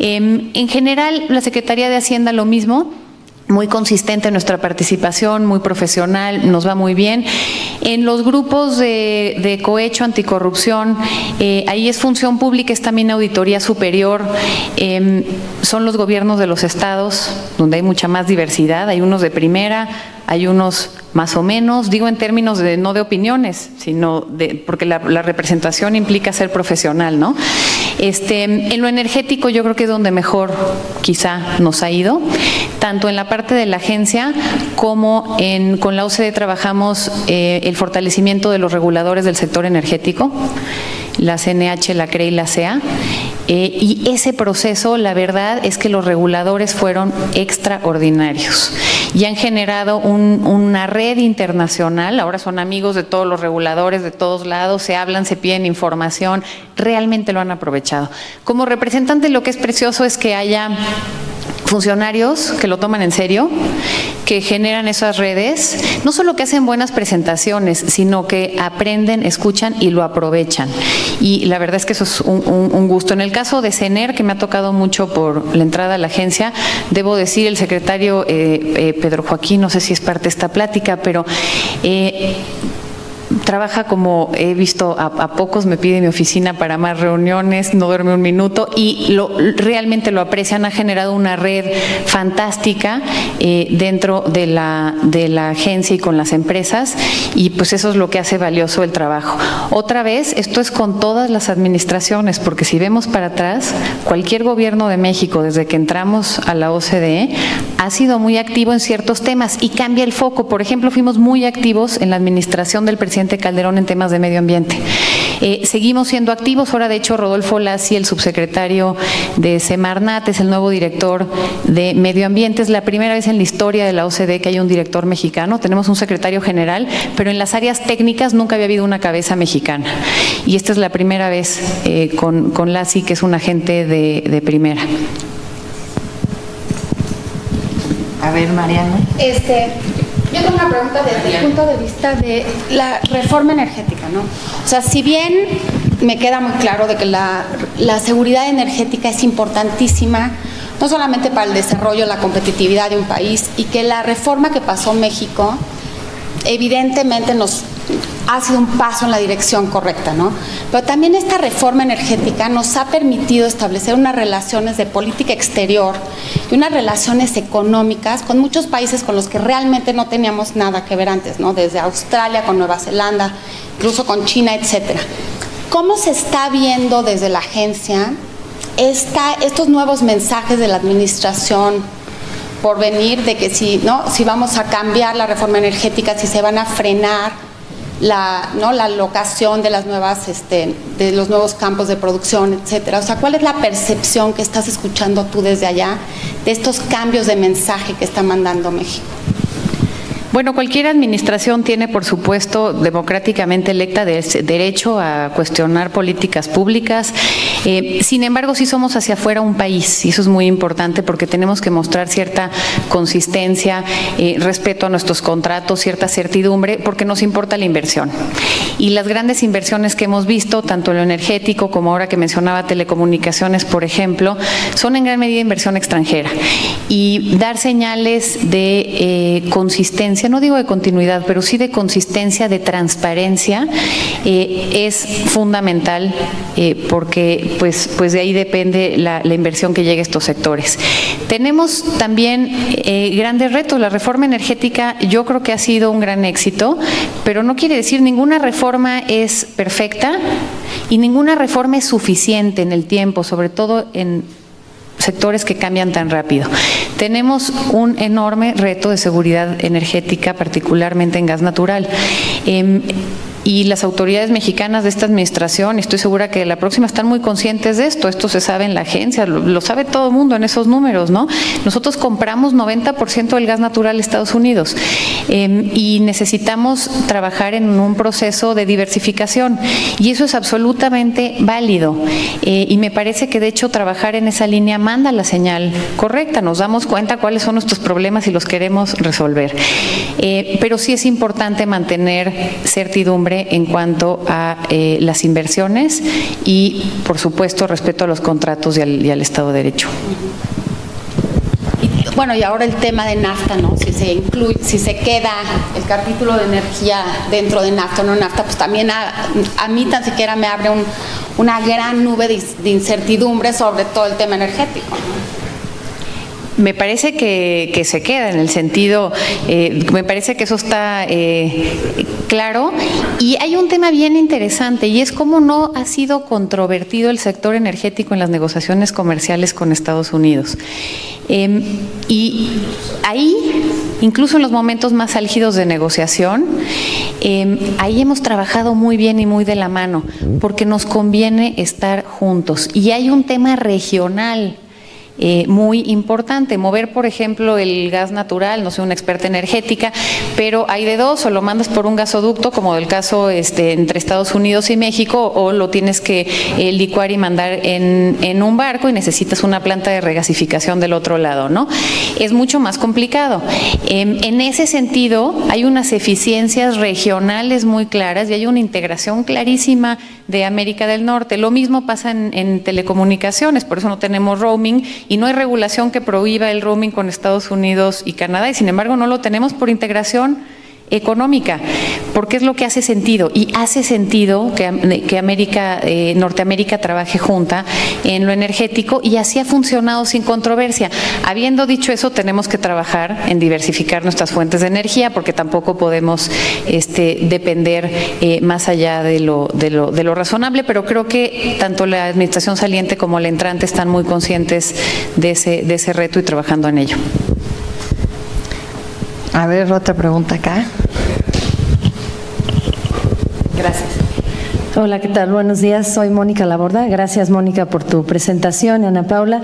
Em, en general, la Secretaría de Hacienda lo mismo muy consistente nuestra participación, muy profesional, nos va muy bien. En los grupos de, cohecho anticorrupción, eh, ahí es función pública, es también auditoría superior, em, son los gobiernos de los estados, donde hay mucha más diversidad, hay unos de primera, hay unos más o menos, digo en términos de no de opiniones, sino de porque la, representación implica ser profesional, ¿no? Este, en lo energético yo creo que es donde mejor quizá nos ha ido, tanto en la parte de la agencia como en, con la OCDE trabajamos eh, el fortalecimiento de los reguladores del sector energético, la CNH, la CRE y la CEA. Eh, y ese proceso, la verdad es que los reguladores fueron extraordinarios y han generado una red internacional, ahora son amigos de todos los reguladores de todos lados, se hablan, se piden información, realmente lo han aprovechado. Como representante lo que es precioso es que haya funcionarios que lo toman en serio, que generan esas redes, no solo que hacen buenas presentaciones, sino que aprenden, escuchan y lo aprovechan. Y la verdad es que eso es un, gusto. En el caso de CENER, que me ha tocado mucho por la entrada a la agencia, debo decir, el secretario eh, eh, Pedro Joaquín, no sé si es parte de esta plática, pero eh, trabaja como he visto a, pocos, me pide mi oficina para más reuniones, no duerme un minuto y lo, realmente lo aprecian, ha generado una red fantástica eh, dentro de la, de la agencia y con las empresas y pues eso es lo que hace valioso el trabajo. Otra vez, esto es con todas las administraciones, porque si vemos para atrás, cualquier gobierno de México desde que entramos a la OCDE ha sido muy activo en ciertos temas y cambia el foco. Por ejemplo, fuimos muy activos en la administración del presidente Calderón en temas de medio ambiente. Eh, seguimos siendo activos. Ahora, de hecho, Rodolfo Lassi, el subsecretario de Semarnat, es el nuevo director de Medio Ambiente. Es la primera vez en la historia de la OCDE que hay un director mexicano. Tenemos un secretario general, pero en las áreas técnicas nunca había habido una cabeza mexicana. Y esta es la primera vez eh, con, con Lassi, que es un agente de, de primera. A ver, Mariana. Este, yo tengo una pregunta desde el punto de vista de la reforma energética, ¿no? O sea, si bien me queda muy claro de que la, la seguridad energética es importantísima, no solamente para el desarrollo, la competitividad de un país, y que la reforma que pasó México evidentemente nos ha sido un paso en la dirección correcta, ¿no? Pero también esta reforma energética nos ha permitido establecer unas relaciones de política exterior y unas relaciones económicas con muchos países con los que realmente no teníamos nada que ver antes, ¿no? Desde Australia, con Nueva Zelanda, incluso con China, etcétera. ¿Cómo se está viendo desde la agencia estos nuevos mensajes de la administración por venir de que si, ¿no? si vamos a cambiar la reforma energética, si se van a frenar la, ¿no? la locación de las nuevas, este, de los nuevos campos de producción, etcétera. O sea, ¿cuál es la percepción que estás escuchando tú desde allá de estos cambios de mensaje que está mandando México? Bueno, cualquier administración tiene, por supuesto, democráticamente electa derecho a cuestionar políticas públicas. Eh, sin embargo, sí somos hacia afuera un país y eso es muy importante porque tenemos que mostrar cierta consistencia, eh, respeto a nuestros contratos, cierta certidumbre, porque nos importa la inversión. Y las grandes inversiones que hemos visto, tanto lo energético como ahora que mencionaba telecomunicaciones, por ejemplo, son en gran medida inversión extranjera. Y dar señales de eh, consistencia no digo de continuidad, pero sí de consistencia, de transparencia, eh, es fundamental pues, pues de ahí depende la, inversión que llegue a estos sectores. Tenemos también eh, grandes retos. La reforma energética yo creo que ha sido un gran éxito, pero no quiere decir ninguna reforma es perfecta y ninguna reforma es suficiente en el tiempo, sobre todo en sectores que cambian tan rápido. Tenemos un enorme reto de seguridad energética, particularmente en gas natural. Em, y las autoridades mexicanas de esta administración, estoy segura que la próxima están muy conscientes de esto, esto se sabe en la agencia, lo, sabe todo el mundo en esos números, ¿no? Nosotros compramos 90% del gas natural de Estados Unidos em, y necesitamos trabajar en un proceso de diversificación y eso es absolutamente válido eh, y me parece que de hecho trabajar en esa línea manda la señal correcta, nos damos cuenta cuáles son nuestros problemas y los queremos resolver. Eh, pero sí es importante mantener certidumbre en cuanto a eh, las inversiones y, por supuesto, respeto a los contratos y al, Estado de Derecho. bueno, y ahora el tema de NAFTA, ¿no? Si se incluye, si se queda el capítulo de energía dentro de NAFTA o no NAFTA, pues también a, mí tan siquiera me abre una gran nube de, incertidumbre sobre todo el tema energético. Me parece que, se queda en el sentido, eh, me parece que eso está eh, claro. Y hay un tema bien interesante y es cómo no ha sido controvertido el sector energético en las negociaciones comerciales con Estados Unidos. Em, y ahí, incluso en los momentos más álgidos de negociación, em, ahí hemos trabajado muy bien y muy de la mano, porque nos conviene estar juntos. Y hay un tema regional eh, muy importante. Mover, por ejemplo, el gas natural, no soy una experta energética, pero hay de dos, o lo mandas por un gasoducto, como el caso este, entre Estados Unidos y México, o lo tienes que eh, licuar y mandar en, en, un barco y necesitas una planta de regasificación del otro lado, ¿no? Es mucho más complicado. Em, en ese sentido, hay unas eficiencias regionales muy claras y hay una integración clarísima de América del Norte. Lo mismo pasa en, en telecomunicaciones, por eso no tenemos roaming y no hay regulación que prohíba el roaming con Estados Unidos y Canadá y sin embargo no lo tenemos por integración económica, porque es lo que hace sentido y hace sentido que, América, eh, Norteamérica trabaje junta en lo energético y así ha funcionado sin controversia. Habiendo dicho eso, tenemos que trabajar en diversificar nuestras fuentes de energía, porque tampoco podemos este, depender eh, más allá de lo, de, lo, de lo razonable, pero creo que tanto la administración saliente como la entrante están muy conscientes de ese, de ese reto y trabajando en ello. A ver, otra pregunta acá. Gracias. Hola, ¿qué tal? Buenos días, soy Mónica Laborda. Gracias, Mónica, por tu presentación, Ana Paula.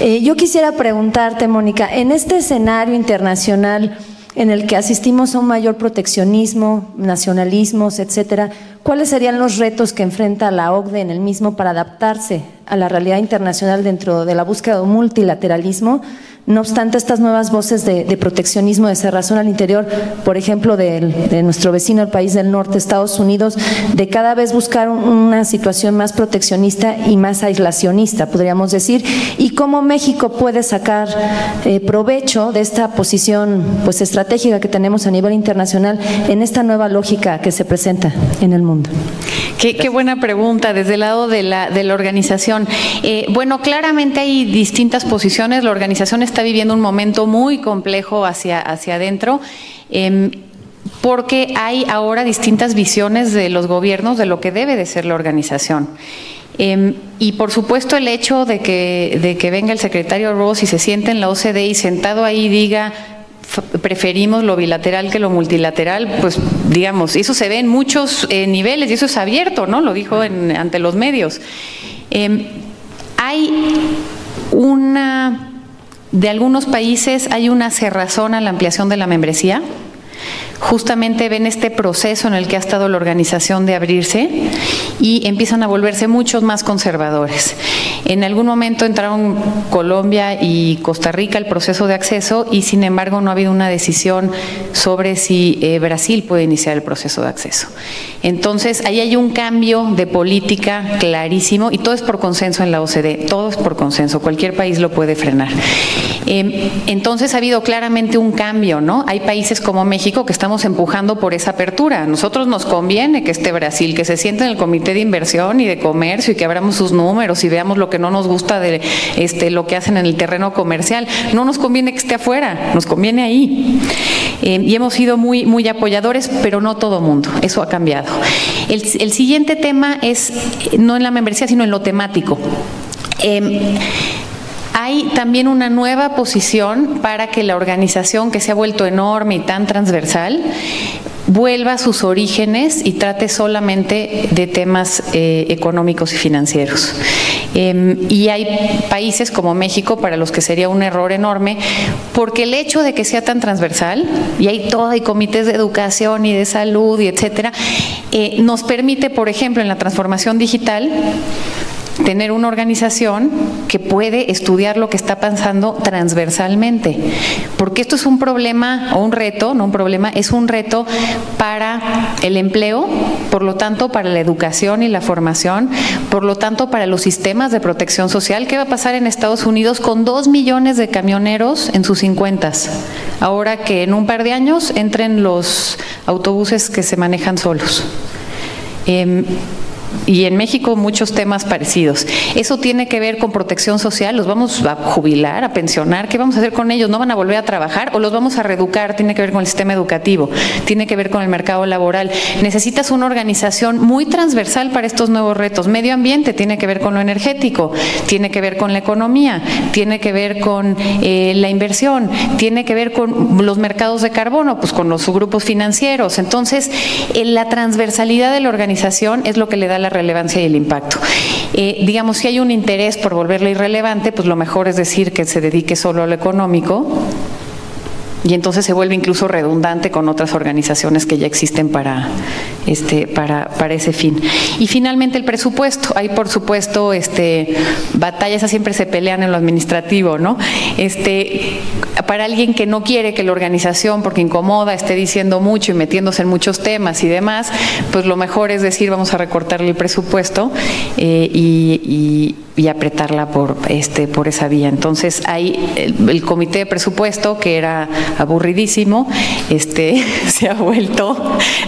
Eh, yo quisiera preguntarte, Mónica, en este escenario internacional en el que asistimos a un mayor proteccionismo, nacionalismos, etcétera, ¿cuáles serían los retos que enfrenta la OCDE en el mismo para adaptarse a la realidad internacional dentro de la búsqueda de un multilateralismo? No obstante, estas nuevas voces de, proteccionismo de cerrazón al interior, por ejemplo, de, de, nuestro vecino, el país del norte, Estados Unidos, de cada vez buscar una situación más proteccionista y más aislacionista, podríamos decir, y cómo México puede sacar eh, provecho de esta posición pues, estratégica que tenemos a nivel internacional en esta nueva lógica que se presenta en el mundo. Qué, qué buena pregunta desde el lado de la, de la organización. Eh, bueno, claramente hay distintas posiciones. La organización está viviendo un momento muy complejo hacia, hacia adentro. Eh, porque hay ahora distintas visiones de los gobiernos de lo que debe de ser la organización. Eh, y por supuesto el hecho de que, de que venga el secretario Ross y se siente en la OCDE y sentado ahí diga preferimos lo bilateral que lo multilateral, pues digamos, eso se ve en muchos eh, niveles y eso es abierto, ¿no? Lo dijo en, ante los medios. Eh, hay una, de algunos países hay una cerrazón a la ampliación de la membresía justamente ven este proceso en el que ha estado la organización de abrirse y empiezan a volverse muchos más conservadores. En algún momento entraron Colombia y Costa Rica al proceso de acceso y sin embargo no ha habido una decisión sobre si eh, Brasil puede iniciar el proceso de acceso. Entonces ahí hay un cambio de política clarísimo y todo es por consenso en la OCDE, todo es por consenso, cualquier país lo puede frenar. Eh, entonces ha habido claramente un cambio, ¿no? Hay países como México que estamos empujando por esa apertura. Nosotros nos conviene que esté Brasil, que se siente en el comité de inversión y de comercio y que abramos sus números y veamos lo que no nos gusta de este, lo que hacen en el terreno comercial. No nos conviene que esté afuera, nos conviene ahí. Eh, y hemos sido muy, muy apoyadores, pero no todo mundo. Eso ha cambiado. El, siguiente tema es no en la membresía, sino en lo temático. Eh, hay también una nueva posición para que la organización que se ha vuelto enorme y tan transversal vuelva a sus orígenes y trate solamente de temas eh, económicos y financieros. Eh, y hay países como México para los que sería un error enorme, porque el hecho de que sea tan transversal, y hay todo, hay comités de educación y de salud y etcétera, eh, nos permite, por ejemplo, en la transformación digital, tener una organización que puede estudiar lo que está pasando transversalmente, porque esto es un problema o un reto, no un problema, es un reto para el empleo, por lo tanto para la educación y la formación, por lo tanto para los sistemas de protección social. ¿Qué va a pasar en Estados Unidos con dos millones de camioneros en sus 50? Ahora que en un par de años entren los autobuses que se manejan solos. Eh, y en México muchos temas parecidos. Eso tiene que ver con protección social, los vamos a jubilar, a pensionar, ¿qué vamos a hacer con ellos? ¿No van a volver a trabajar o los vamos a reeducar? Tiene que ver con el sistema educativo, tiene que ver con el mercado laboral. Necesitas una organización muy transversal para estos nuevos retos. Medio ambiente tiene que ver con lo energético, tiene que ver con la economía, tiene que ver con eh, la inversión, tiene que ver con los mercados de carbono, pues con los subgrupos financieros. Entonces, la transversalidad de la organización es lo que le da la relevancia y el impacto. Eh, digamos, si hay un interés por volverla irrelevante, pues lo mejor es decir que se dedique solo a lo económico y entonces se vuelve incluso redundante con otras organizaciones que ya existen para, este, para, para ese fin. Y finalmente el presupuesto. Hay, por supuesto, este, batallas, siempre se pelean en lo administrativo, ¿no? Este, para alguien que no quiere que la organización, porque incomoda, esté diciendo mucho y metiéndose en muchos temas y demás, pues lo mejor es decir, vamos a recortarle el presupuesto eh, y, apretarla por, este, por esa vía. Entonces, el, el comité de presupuesto, que era aburridísimo, este, se ha vuelto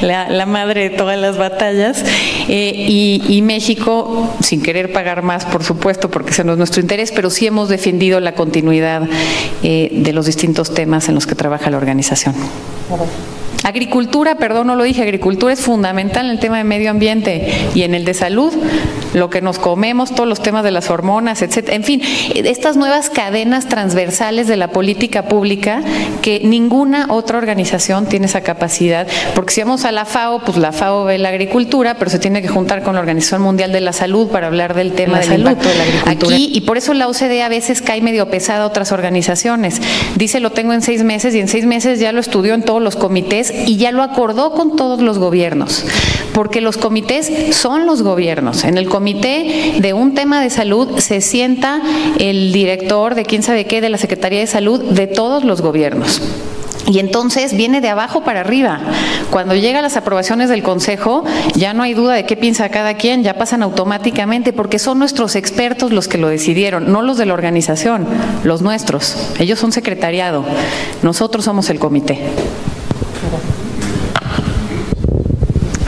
la, la madre de todas las batallas eh, y, y, México, sin querer pagar más, por supuesto, porque ese no es nuestro interés, pero sí hemos defendido la continuidad eh, de los distintos temas en los que trabaja la organización. Agricultura, perdón, no lo dije, agricultura es fundamental en el tema de medio ambiente y en el de salud, lo que nos comemos, todos los temas de las hormonas, etcétera. En fin, estas nuevas cadenas transversales de la política pública que ninguna otra organización tiene esa capacidad, porque si vamos a la FAO, pues la FAO ve la agricultura, pero se tiene que juntar con la Organización Mundial de la Salud para hablar del tema de salud. De la agricultura. Aquí, y por eso la OCDE a veces cae medio pesada a otras organizaciones. Dice, lo tengo en seis meses y en seis meses ya lo estudió en todos los comités y ya lo acordó con todos los gobiernos, porque los comités son los gobiernos. En el comité de un tema de salud se sienta el director de quién sabe qué de la Secretaría de Salud de todos los gobiernos. Y entonces viene de abajo para arriba. Cuando llegan las aprobaciones del Consejo, ya no hay duda de qué piensa cada quien, ya pasan automáticamente, porque son nuestros expertos los que lo decidieron, no los de la organización, los nuestros. Ellos son secretariado, nosotros somos el comité.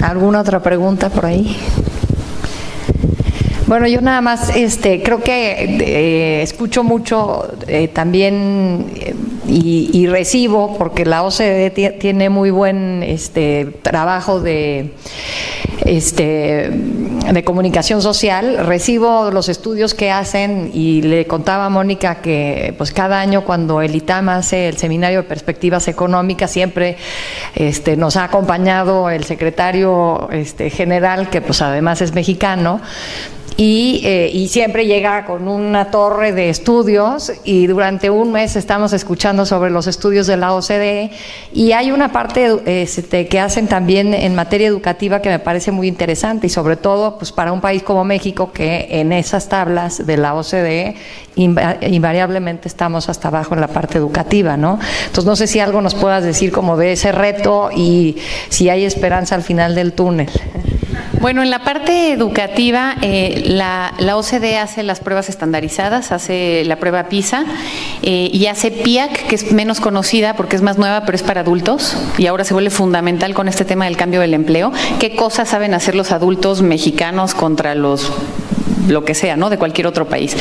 ¿Alguna otra pregunta por ahí? Bueno, yo nada más este, creo que eh, escucho mucho eh, también eh, y, recibo, porque la OCDE tiene muy buen este, trabajo de, este, de comunicación social, recibo los estudios que hacen y le contaba a Mónica que pues cada año cuando el ITAM hace el seminario de perspectivas económicas siempre este, nos ha acompañado el secretario este, general, que pues además es mexicano, y, eh, y, siempre llega con una torre de estudios y durante un mes estamos escuchando sobre los estudios de la OCDE y hay una parte este, que hacen también en materia educativa que me parece muy interesante y sobre todo pues para un país como México que en esas tablas de la OCDE invariablemente estamos hasta abajo en la parte educativa, ¿no? Entonces no sé si algo nos puedas decir como de ese reto y si hay esperanza al final del túnel. Bueno, en la parte educativa, eh, la, la, OCDE hace las pruebas estandarizadas, hace la prueba PISA eh, y hace PIAC, que es menos conocida porque es más nueva, pero es para adultos y ahora se vuelve fundamental con este tema del cambio del empleo. ¿Qué cosas saben hacer los adultos mexicanos contra los lo que sea, ¿no? De cualquier otro país.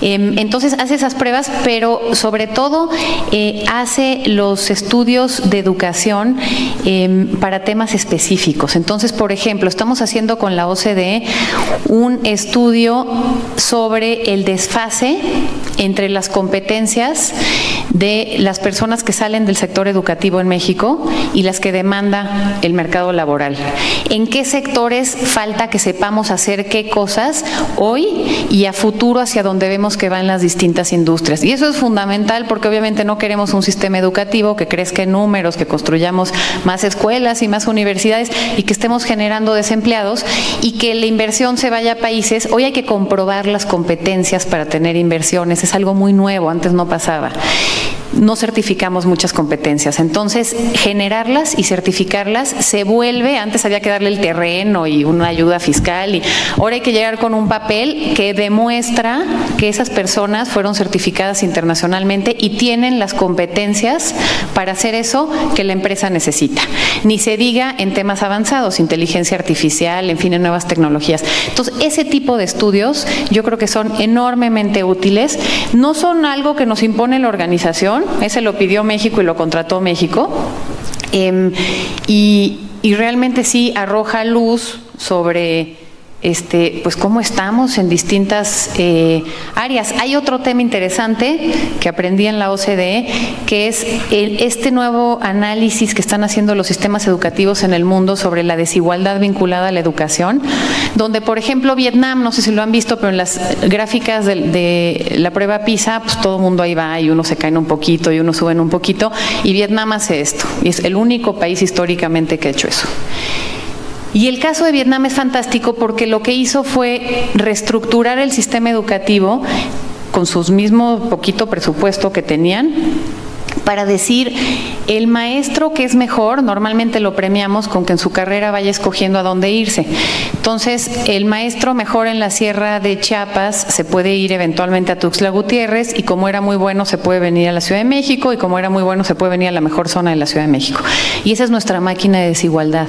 Eh, entonces hace esas pruebas, pero sobre todo eh, hace los estudios de educación eh, para temas específicos. Entonces, por ejemplo, estamos haciendo con la OCDE un estudio sobre el desfase entre las competencias de las personas que salen del sector educativo en México y las que demanda el mercado laboral. ¿En qué sectores falta que sepamos hacer qué cosas hoy y a futuro hacia donde vemos que van las distintas industrias? Y eso es fundamental porque obviamente no queremos un sistema educativo que crezca en números, que construyamos más escuelas y más universidades y que estemos generando desempleados y que la inversión se vaya a países. Hoy hay que comprobar las competencias para tener inversiones, es algo muy nuevo, antes no pasaba no certificamos muchas competencias. Entonces, generarlas y certificarlas se vuelve, antes había que darle el terreno y una ayuda fiscal y ahora hay que llegar con un papel que demuestra que esas personas fueron certificadas internacionalmente y tienen las competencias para hacer eso que la empresa necesita. Ni se diga en temas avanzados, inteligencia artificial, en fin, en nuevas tecnologías. Entonces, ese tipo de estudios yo creo que son enormemente útiles. No son algo que nos impone la organización, ese lo pidió México y lo contrató México. Eh, y, y realmente sí arroja luz sobre este, pues cómo estamos en distintas eh, áreas. Hay otro tema interesante que aprendí en la OCDE, que es este nuevo análisis que están haciendo los sistemas educativos en el mundo sobre la desigualdad vinculada a la educación, donde, por ejemplo, Vietnam, no sé si lo han visto, pero en las gráficas de, la prueba PISA, pues todo el mundo ahí va y uno se cae un poquito y uno sube un poquito, y Vietnam hace esto, y es el único país históricamente que ha hecho eso. Y el caso de Vietnam es fantástico porque lo que hizo fue reestructurar el sistema educativo con sus mismos poquito presupuesto que tenían para decir el maestro que es mejor, normalmente lo premiamos con que en su carrera vaya escogiendo a dónde irse. Entonces, el maestro mejor en la Sierra de Chiapas se puede ir eventualmente a Tuxtla Gutiérrez y como era muy bueno se puede venir a la Ciudad de México y como era muy bueno se puede venir a la mejor zona de la Ciudad de México. Y esa es nuestra máquina de desigualdad.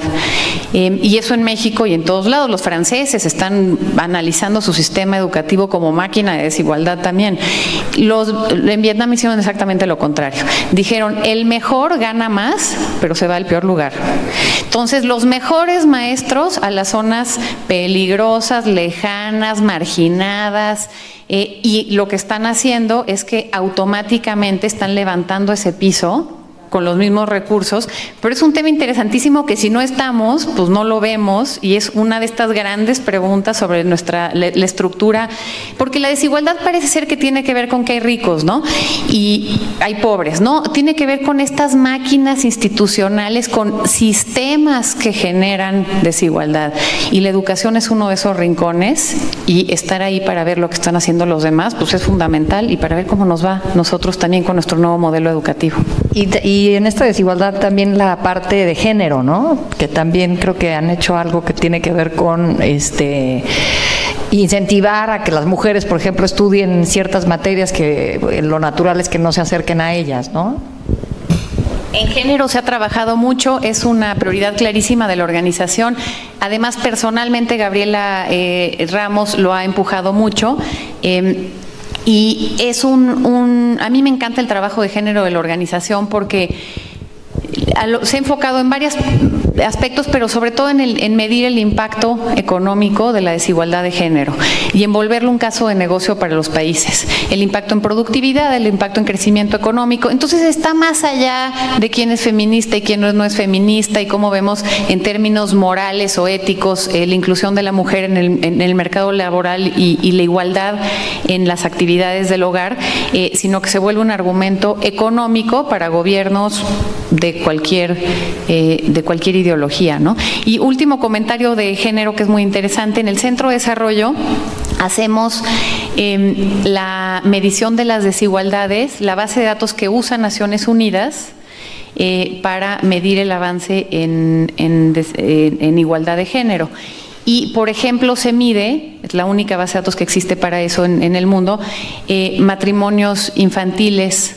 Em, y eso en México y en todos lados. Los franceses están analizando su sistema educativo como máquina de desigualdad también. Los, en Vietnam hicieron exactamente lo contrario. Dijeron, el mejor gana más, pero se va al peor lugar. Entonces, los mejores maestros a las zonas peligrosas, lejanas, marginadas, eh, y lo que están haciendo es que automáticamente están levantando ese piso con los mismos recursos, pero es un tema interesantísimo que si no estamos, pues no lo vemos y es una de estas grandes preguntas sobre nuestra la, estructura, porque la desigualdad parece ser que tiene que ver con que hay ricos, ¿no? Y hay pobres, ¿no? Tiene que ver con estas máquinas institucionales, con sistemas que generan desigualdad. Y la educación es uno de esos rincones y estar ahí para ver lo que están haciendo los demás, pues es fundamental y para ver cómo nos va nosotros también con nuestro nuevo modelo educativo. Y, y en esta desigualdad también la parte de género, ¿no? Que también creo que han hecho algo que tiene que ver con este incentivar a que las mujeres, por ejemplo, estudien ciertas materias que lo natural es que no se acerquen a ellas, ¿no? En género se ha trabajado mucho, es una prioridad clarísima de la organización. Además, personalmente, Gabriela eh, Ramos lo ha empujado mucho. Em, y es un, a mí me encanta el trabajo de género de la organización porque se ha enfocado en varios aspectos, pero sobre todo en, en medir el impacto económico de la desigualdad de género y envolverlo un caso de negocio para los países. El impacto en productividad, el impacto en crecimiento económico. Entonces está más allá de quién es feminista y quién no es feminista y cómo vemos en términos morales o éticos eh, la inclusión de la mujer en el, mercado laboral y, la igualdad en las actividades del hogar, eh, sino que se vuelve un argumento económico para gobiernos de cualquier, eh, de cualquier ideología. ¿no? Y último comentario de género que es muy interesante, en el Centro de Desarrollo hacemos em, la medición de las desigualdades, la base de datos que usa Naciones Unidas, eh, para medir el avance en, igualdad de género. Y, por ejemplo, se mide, es la única base de datos que existe para eso en, el mundo, eh, matrimonios infantiles,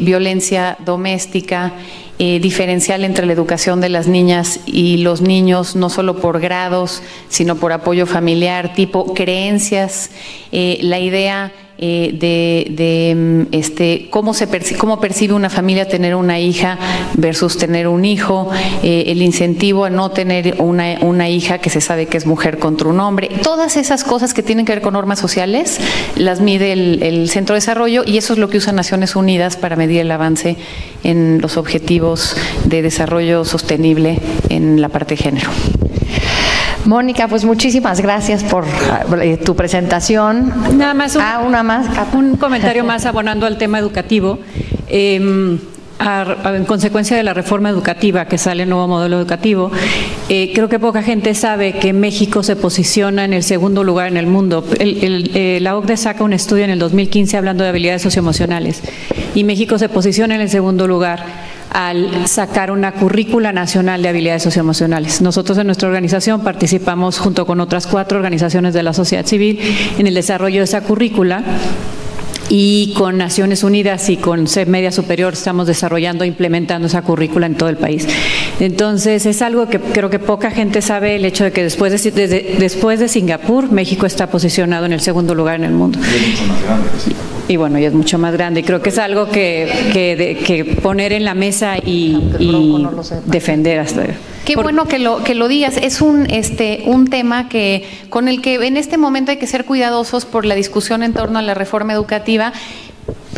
violencia doméstica, eh, diferencial entre la educación de las niñas y los niños, no solo por grados, sino por apoyo familiar, tipo creencias, eh, la idea eh, de, mm, este, cómo, se cómo percibe una familia tener una hija versus tener un hijo, eh, el incentivo a no tener una, una, hija que se sabe que es mujer contra un hombre. Todas esas cosas que tienen que ver con normas sociales las mide el, el Centro de Desarrollo y eso es lo que usa Naciones Unidas para medir el avance en los objetivos de desarrollo sostenible en la parte de género. Mónica, pues muchísimas gracias por eh, tu presentación. Nada más un, ah, una más. un comentario más abonando al tema educativo. Em, en consecuencia de la reforma educativa que sale el nuevo modelo educativo, eh, creo que poca gente sabe que México se posiciona en el segundo lugar en el mundo. Eh, la OCDE saca un estudio en el 2015 hablando de habilidades socioemocionales y México se posiciona en el segundo lugar al sacar una currícula nacional de habilidades socioemocionales. Nosotros en nuestra organización participamos junto con otras cuatro organizaciones de la sociedad civil en el desarrollo de esa currícula y con Naciones Unidas y con SEP Media Superior estamos desarrollando e implementando esa currícula en todo el país. Entonces, es algo que creo que poca gente sabe, el hecho de que después de, después de Singapur, México está posicionado en el segundo lugar en el mundo. Y bueno, y es mucho más grande. Y creo que es algo que, que, poner en la mesa y, defender hasta Qué bueno que lo, que lo digas. Es un, este, un tema que, con el que en este momento hay que ser cuidadosos por la discusión en torno a la reforma educativa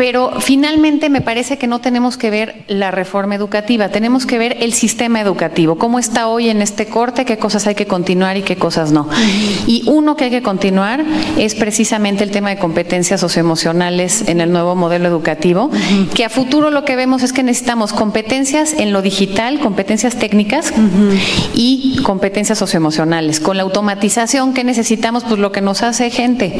pero finalmente me parece que no tenemos que ver la reforma educativa, tenemos que ver el sistema educativo, cómo está hoy en este corte, qué cosas hay que continuar y qué cosas no. Y uno que hay que continuar es precisamente el tema de competencias socioemocionales en el nuevo modelo educativo, que a futuro lo que vemos es que necesitamos competencias en lo digital, competencias técnicas y competencias socioemocionales. Con la automatización que necesitamos, pues lo que nos hace gente.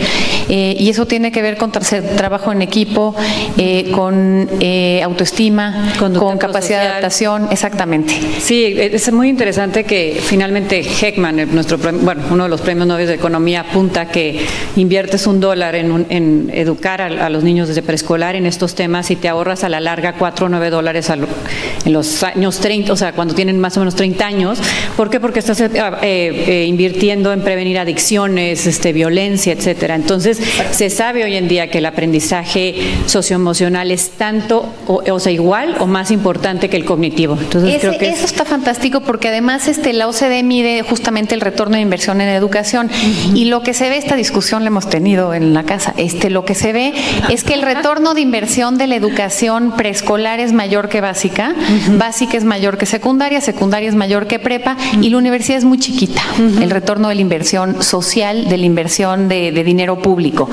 Eh, y eso tiene que ver con trabajo en equipo, eh, con eh, autoestima, con capacidad de adaptación, exactamente. Sí, es muy interesante que finalmente Heckman, nuestro, bueno, uno de los premios Nobel de Economía, apunta que inviertes un dólar en, educar a, los niños desde preescolar en estos temas y te ahorras a la larga 4 o 9 dólares en los años 30, o sea, cuando tienen más o menos 30 años. ¿Por qué? Porque estás eh, invirtiendo en prevenir adicciones, este, violencia, etcétera. Entonces, se sabe hoy en día que el aprendizaje socioemocional es tanto, o, sea, igual o más importante que el cognitivo. Entonces, creo que eso está fantástico porque además este, la OCDE mide justamente el retorno de inversión en educación. Y lo que se ve, esta discusión la hemos tenido en la casa, este, lo que se ve es que el retorno de inversión de la educación preescolar es mayor que básica, básica es mayor que secundaria, secundaria es mayor que prepa y la universidad es muy chiquita, el retorno de la inversión social, de la inversión de, de dinero público,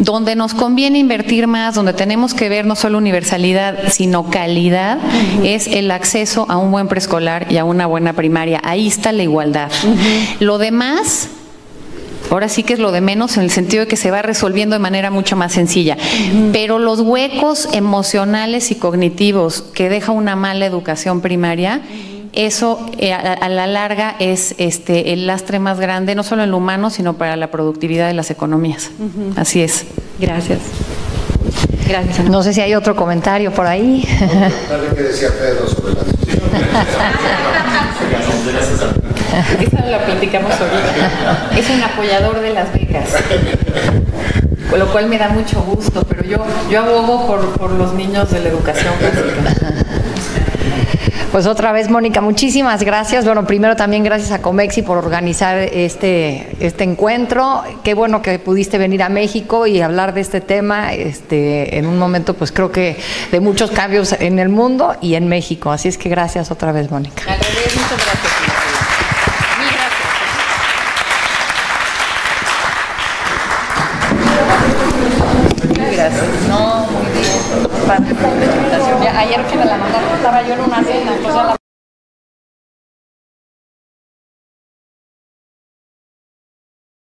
donde nos conviene invertir más, donde tenemos que ver no solo universalidad, sino calidad, es el acceso a un buen preescolar y a una buena primaria. Ahí está la igualdad. Lo demás... Ahora sí que es lo de menos en el sentido de que se va resolviendo de manera mucho más sencilla. Pero los huecos emocionales y cognitivos que deja una mala educación primaria, eso eh, a, la larga es este, el lastre más grande, no solo en lo humano, sino para la productividad de las economías. Así es. Gracias. Gracias. No sé si hay otro comentario por ahí. ¿Qué decía Pedro sobre la Esa la platicamos ahorita. Es un apoyador de las becas. Con lo cual me da mucho gusto, pero yo, yo abogo por, por los niños de la educación básica. Pues otra vez, Mónica, muchísimas gracias. Bueno, primero también gracias a Comexi por organizar este, este encuentro. Qué bueno que pudiste venir a México y hablar de este tema este, en un momento, pues creo que de muchos cambios en el mundo y en México. Así es que gracias otra vez, Mónica. muchas gracias.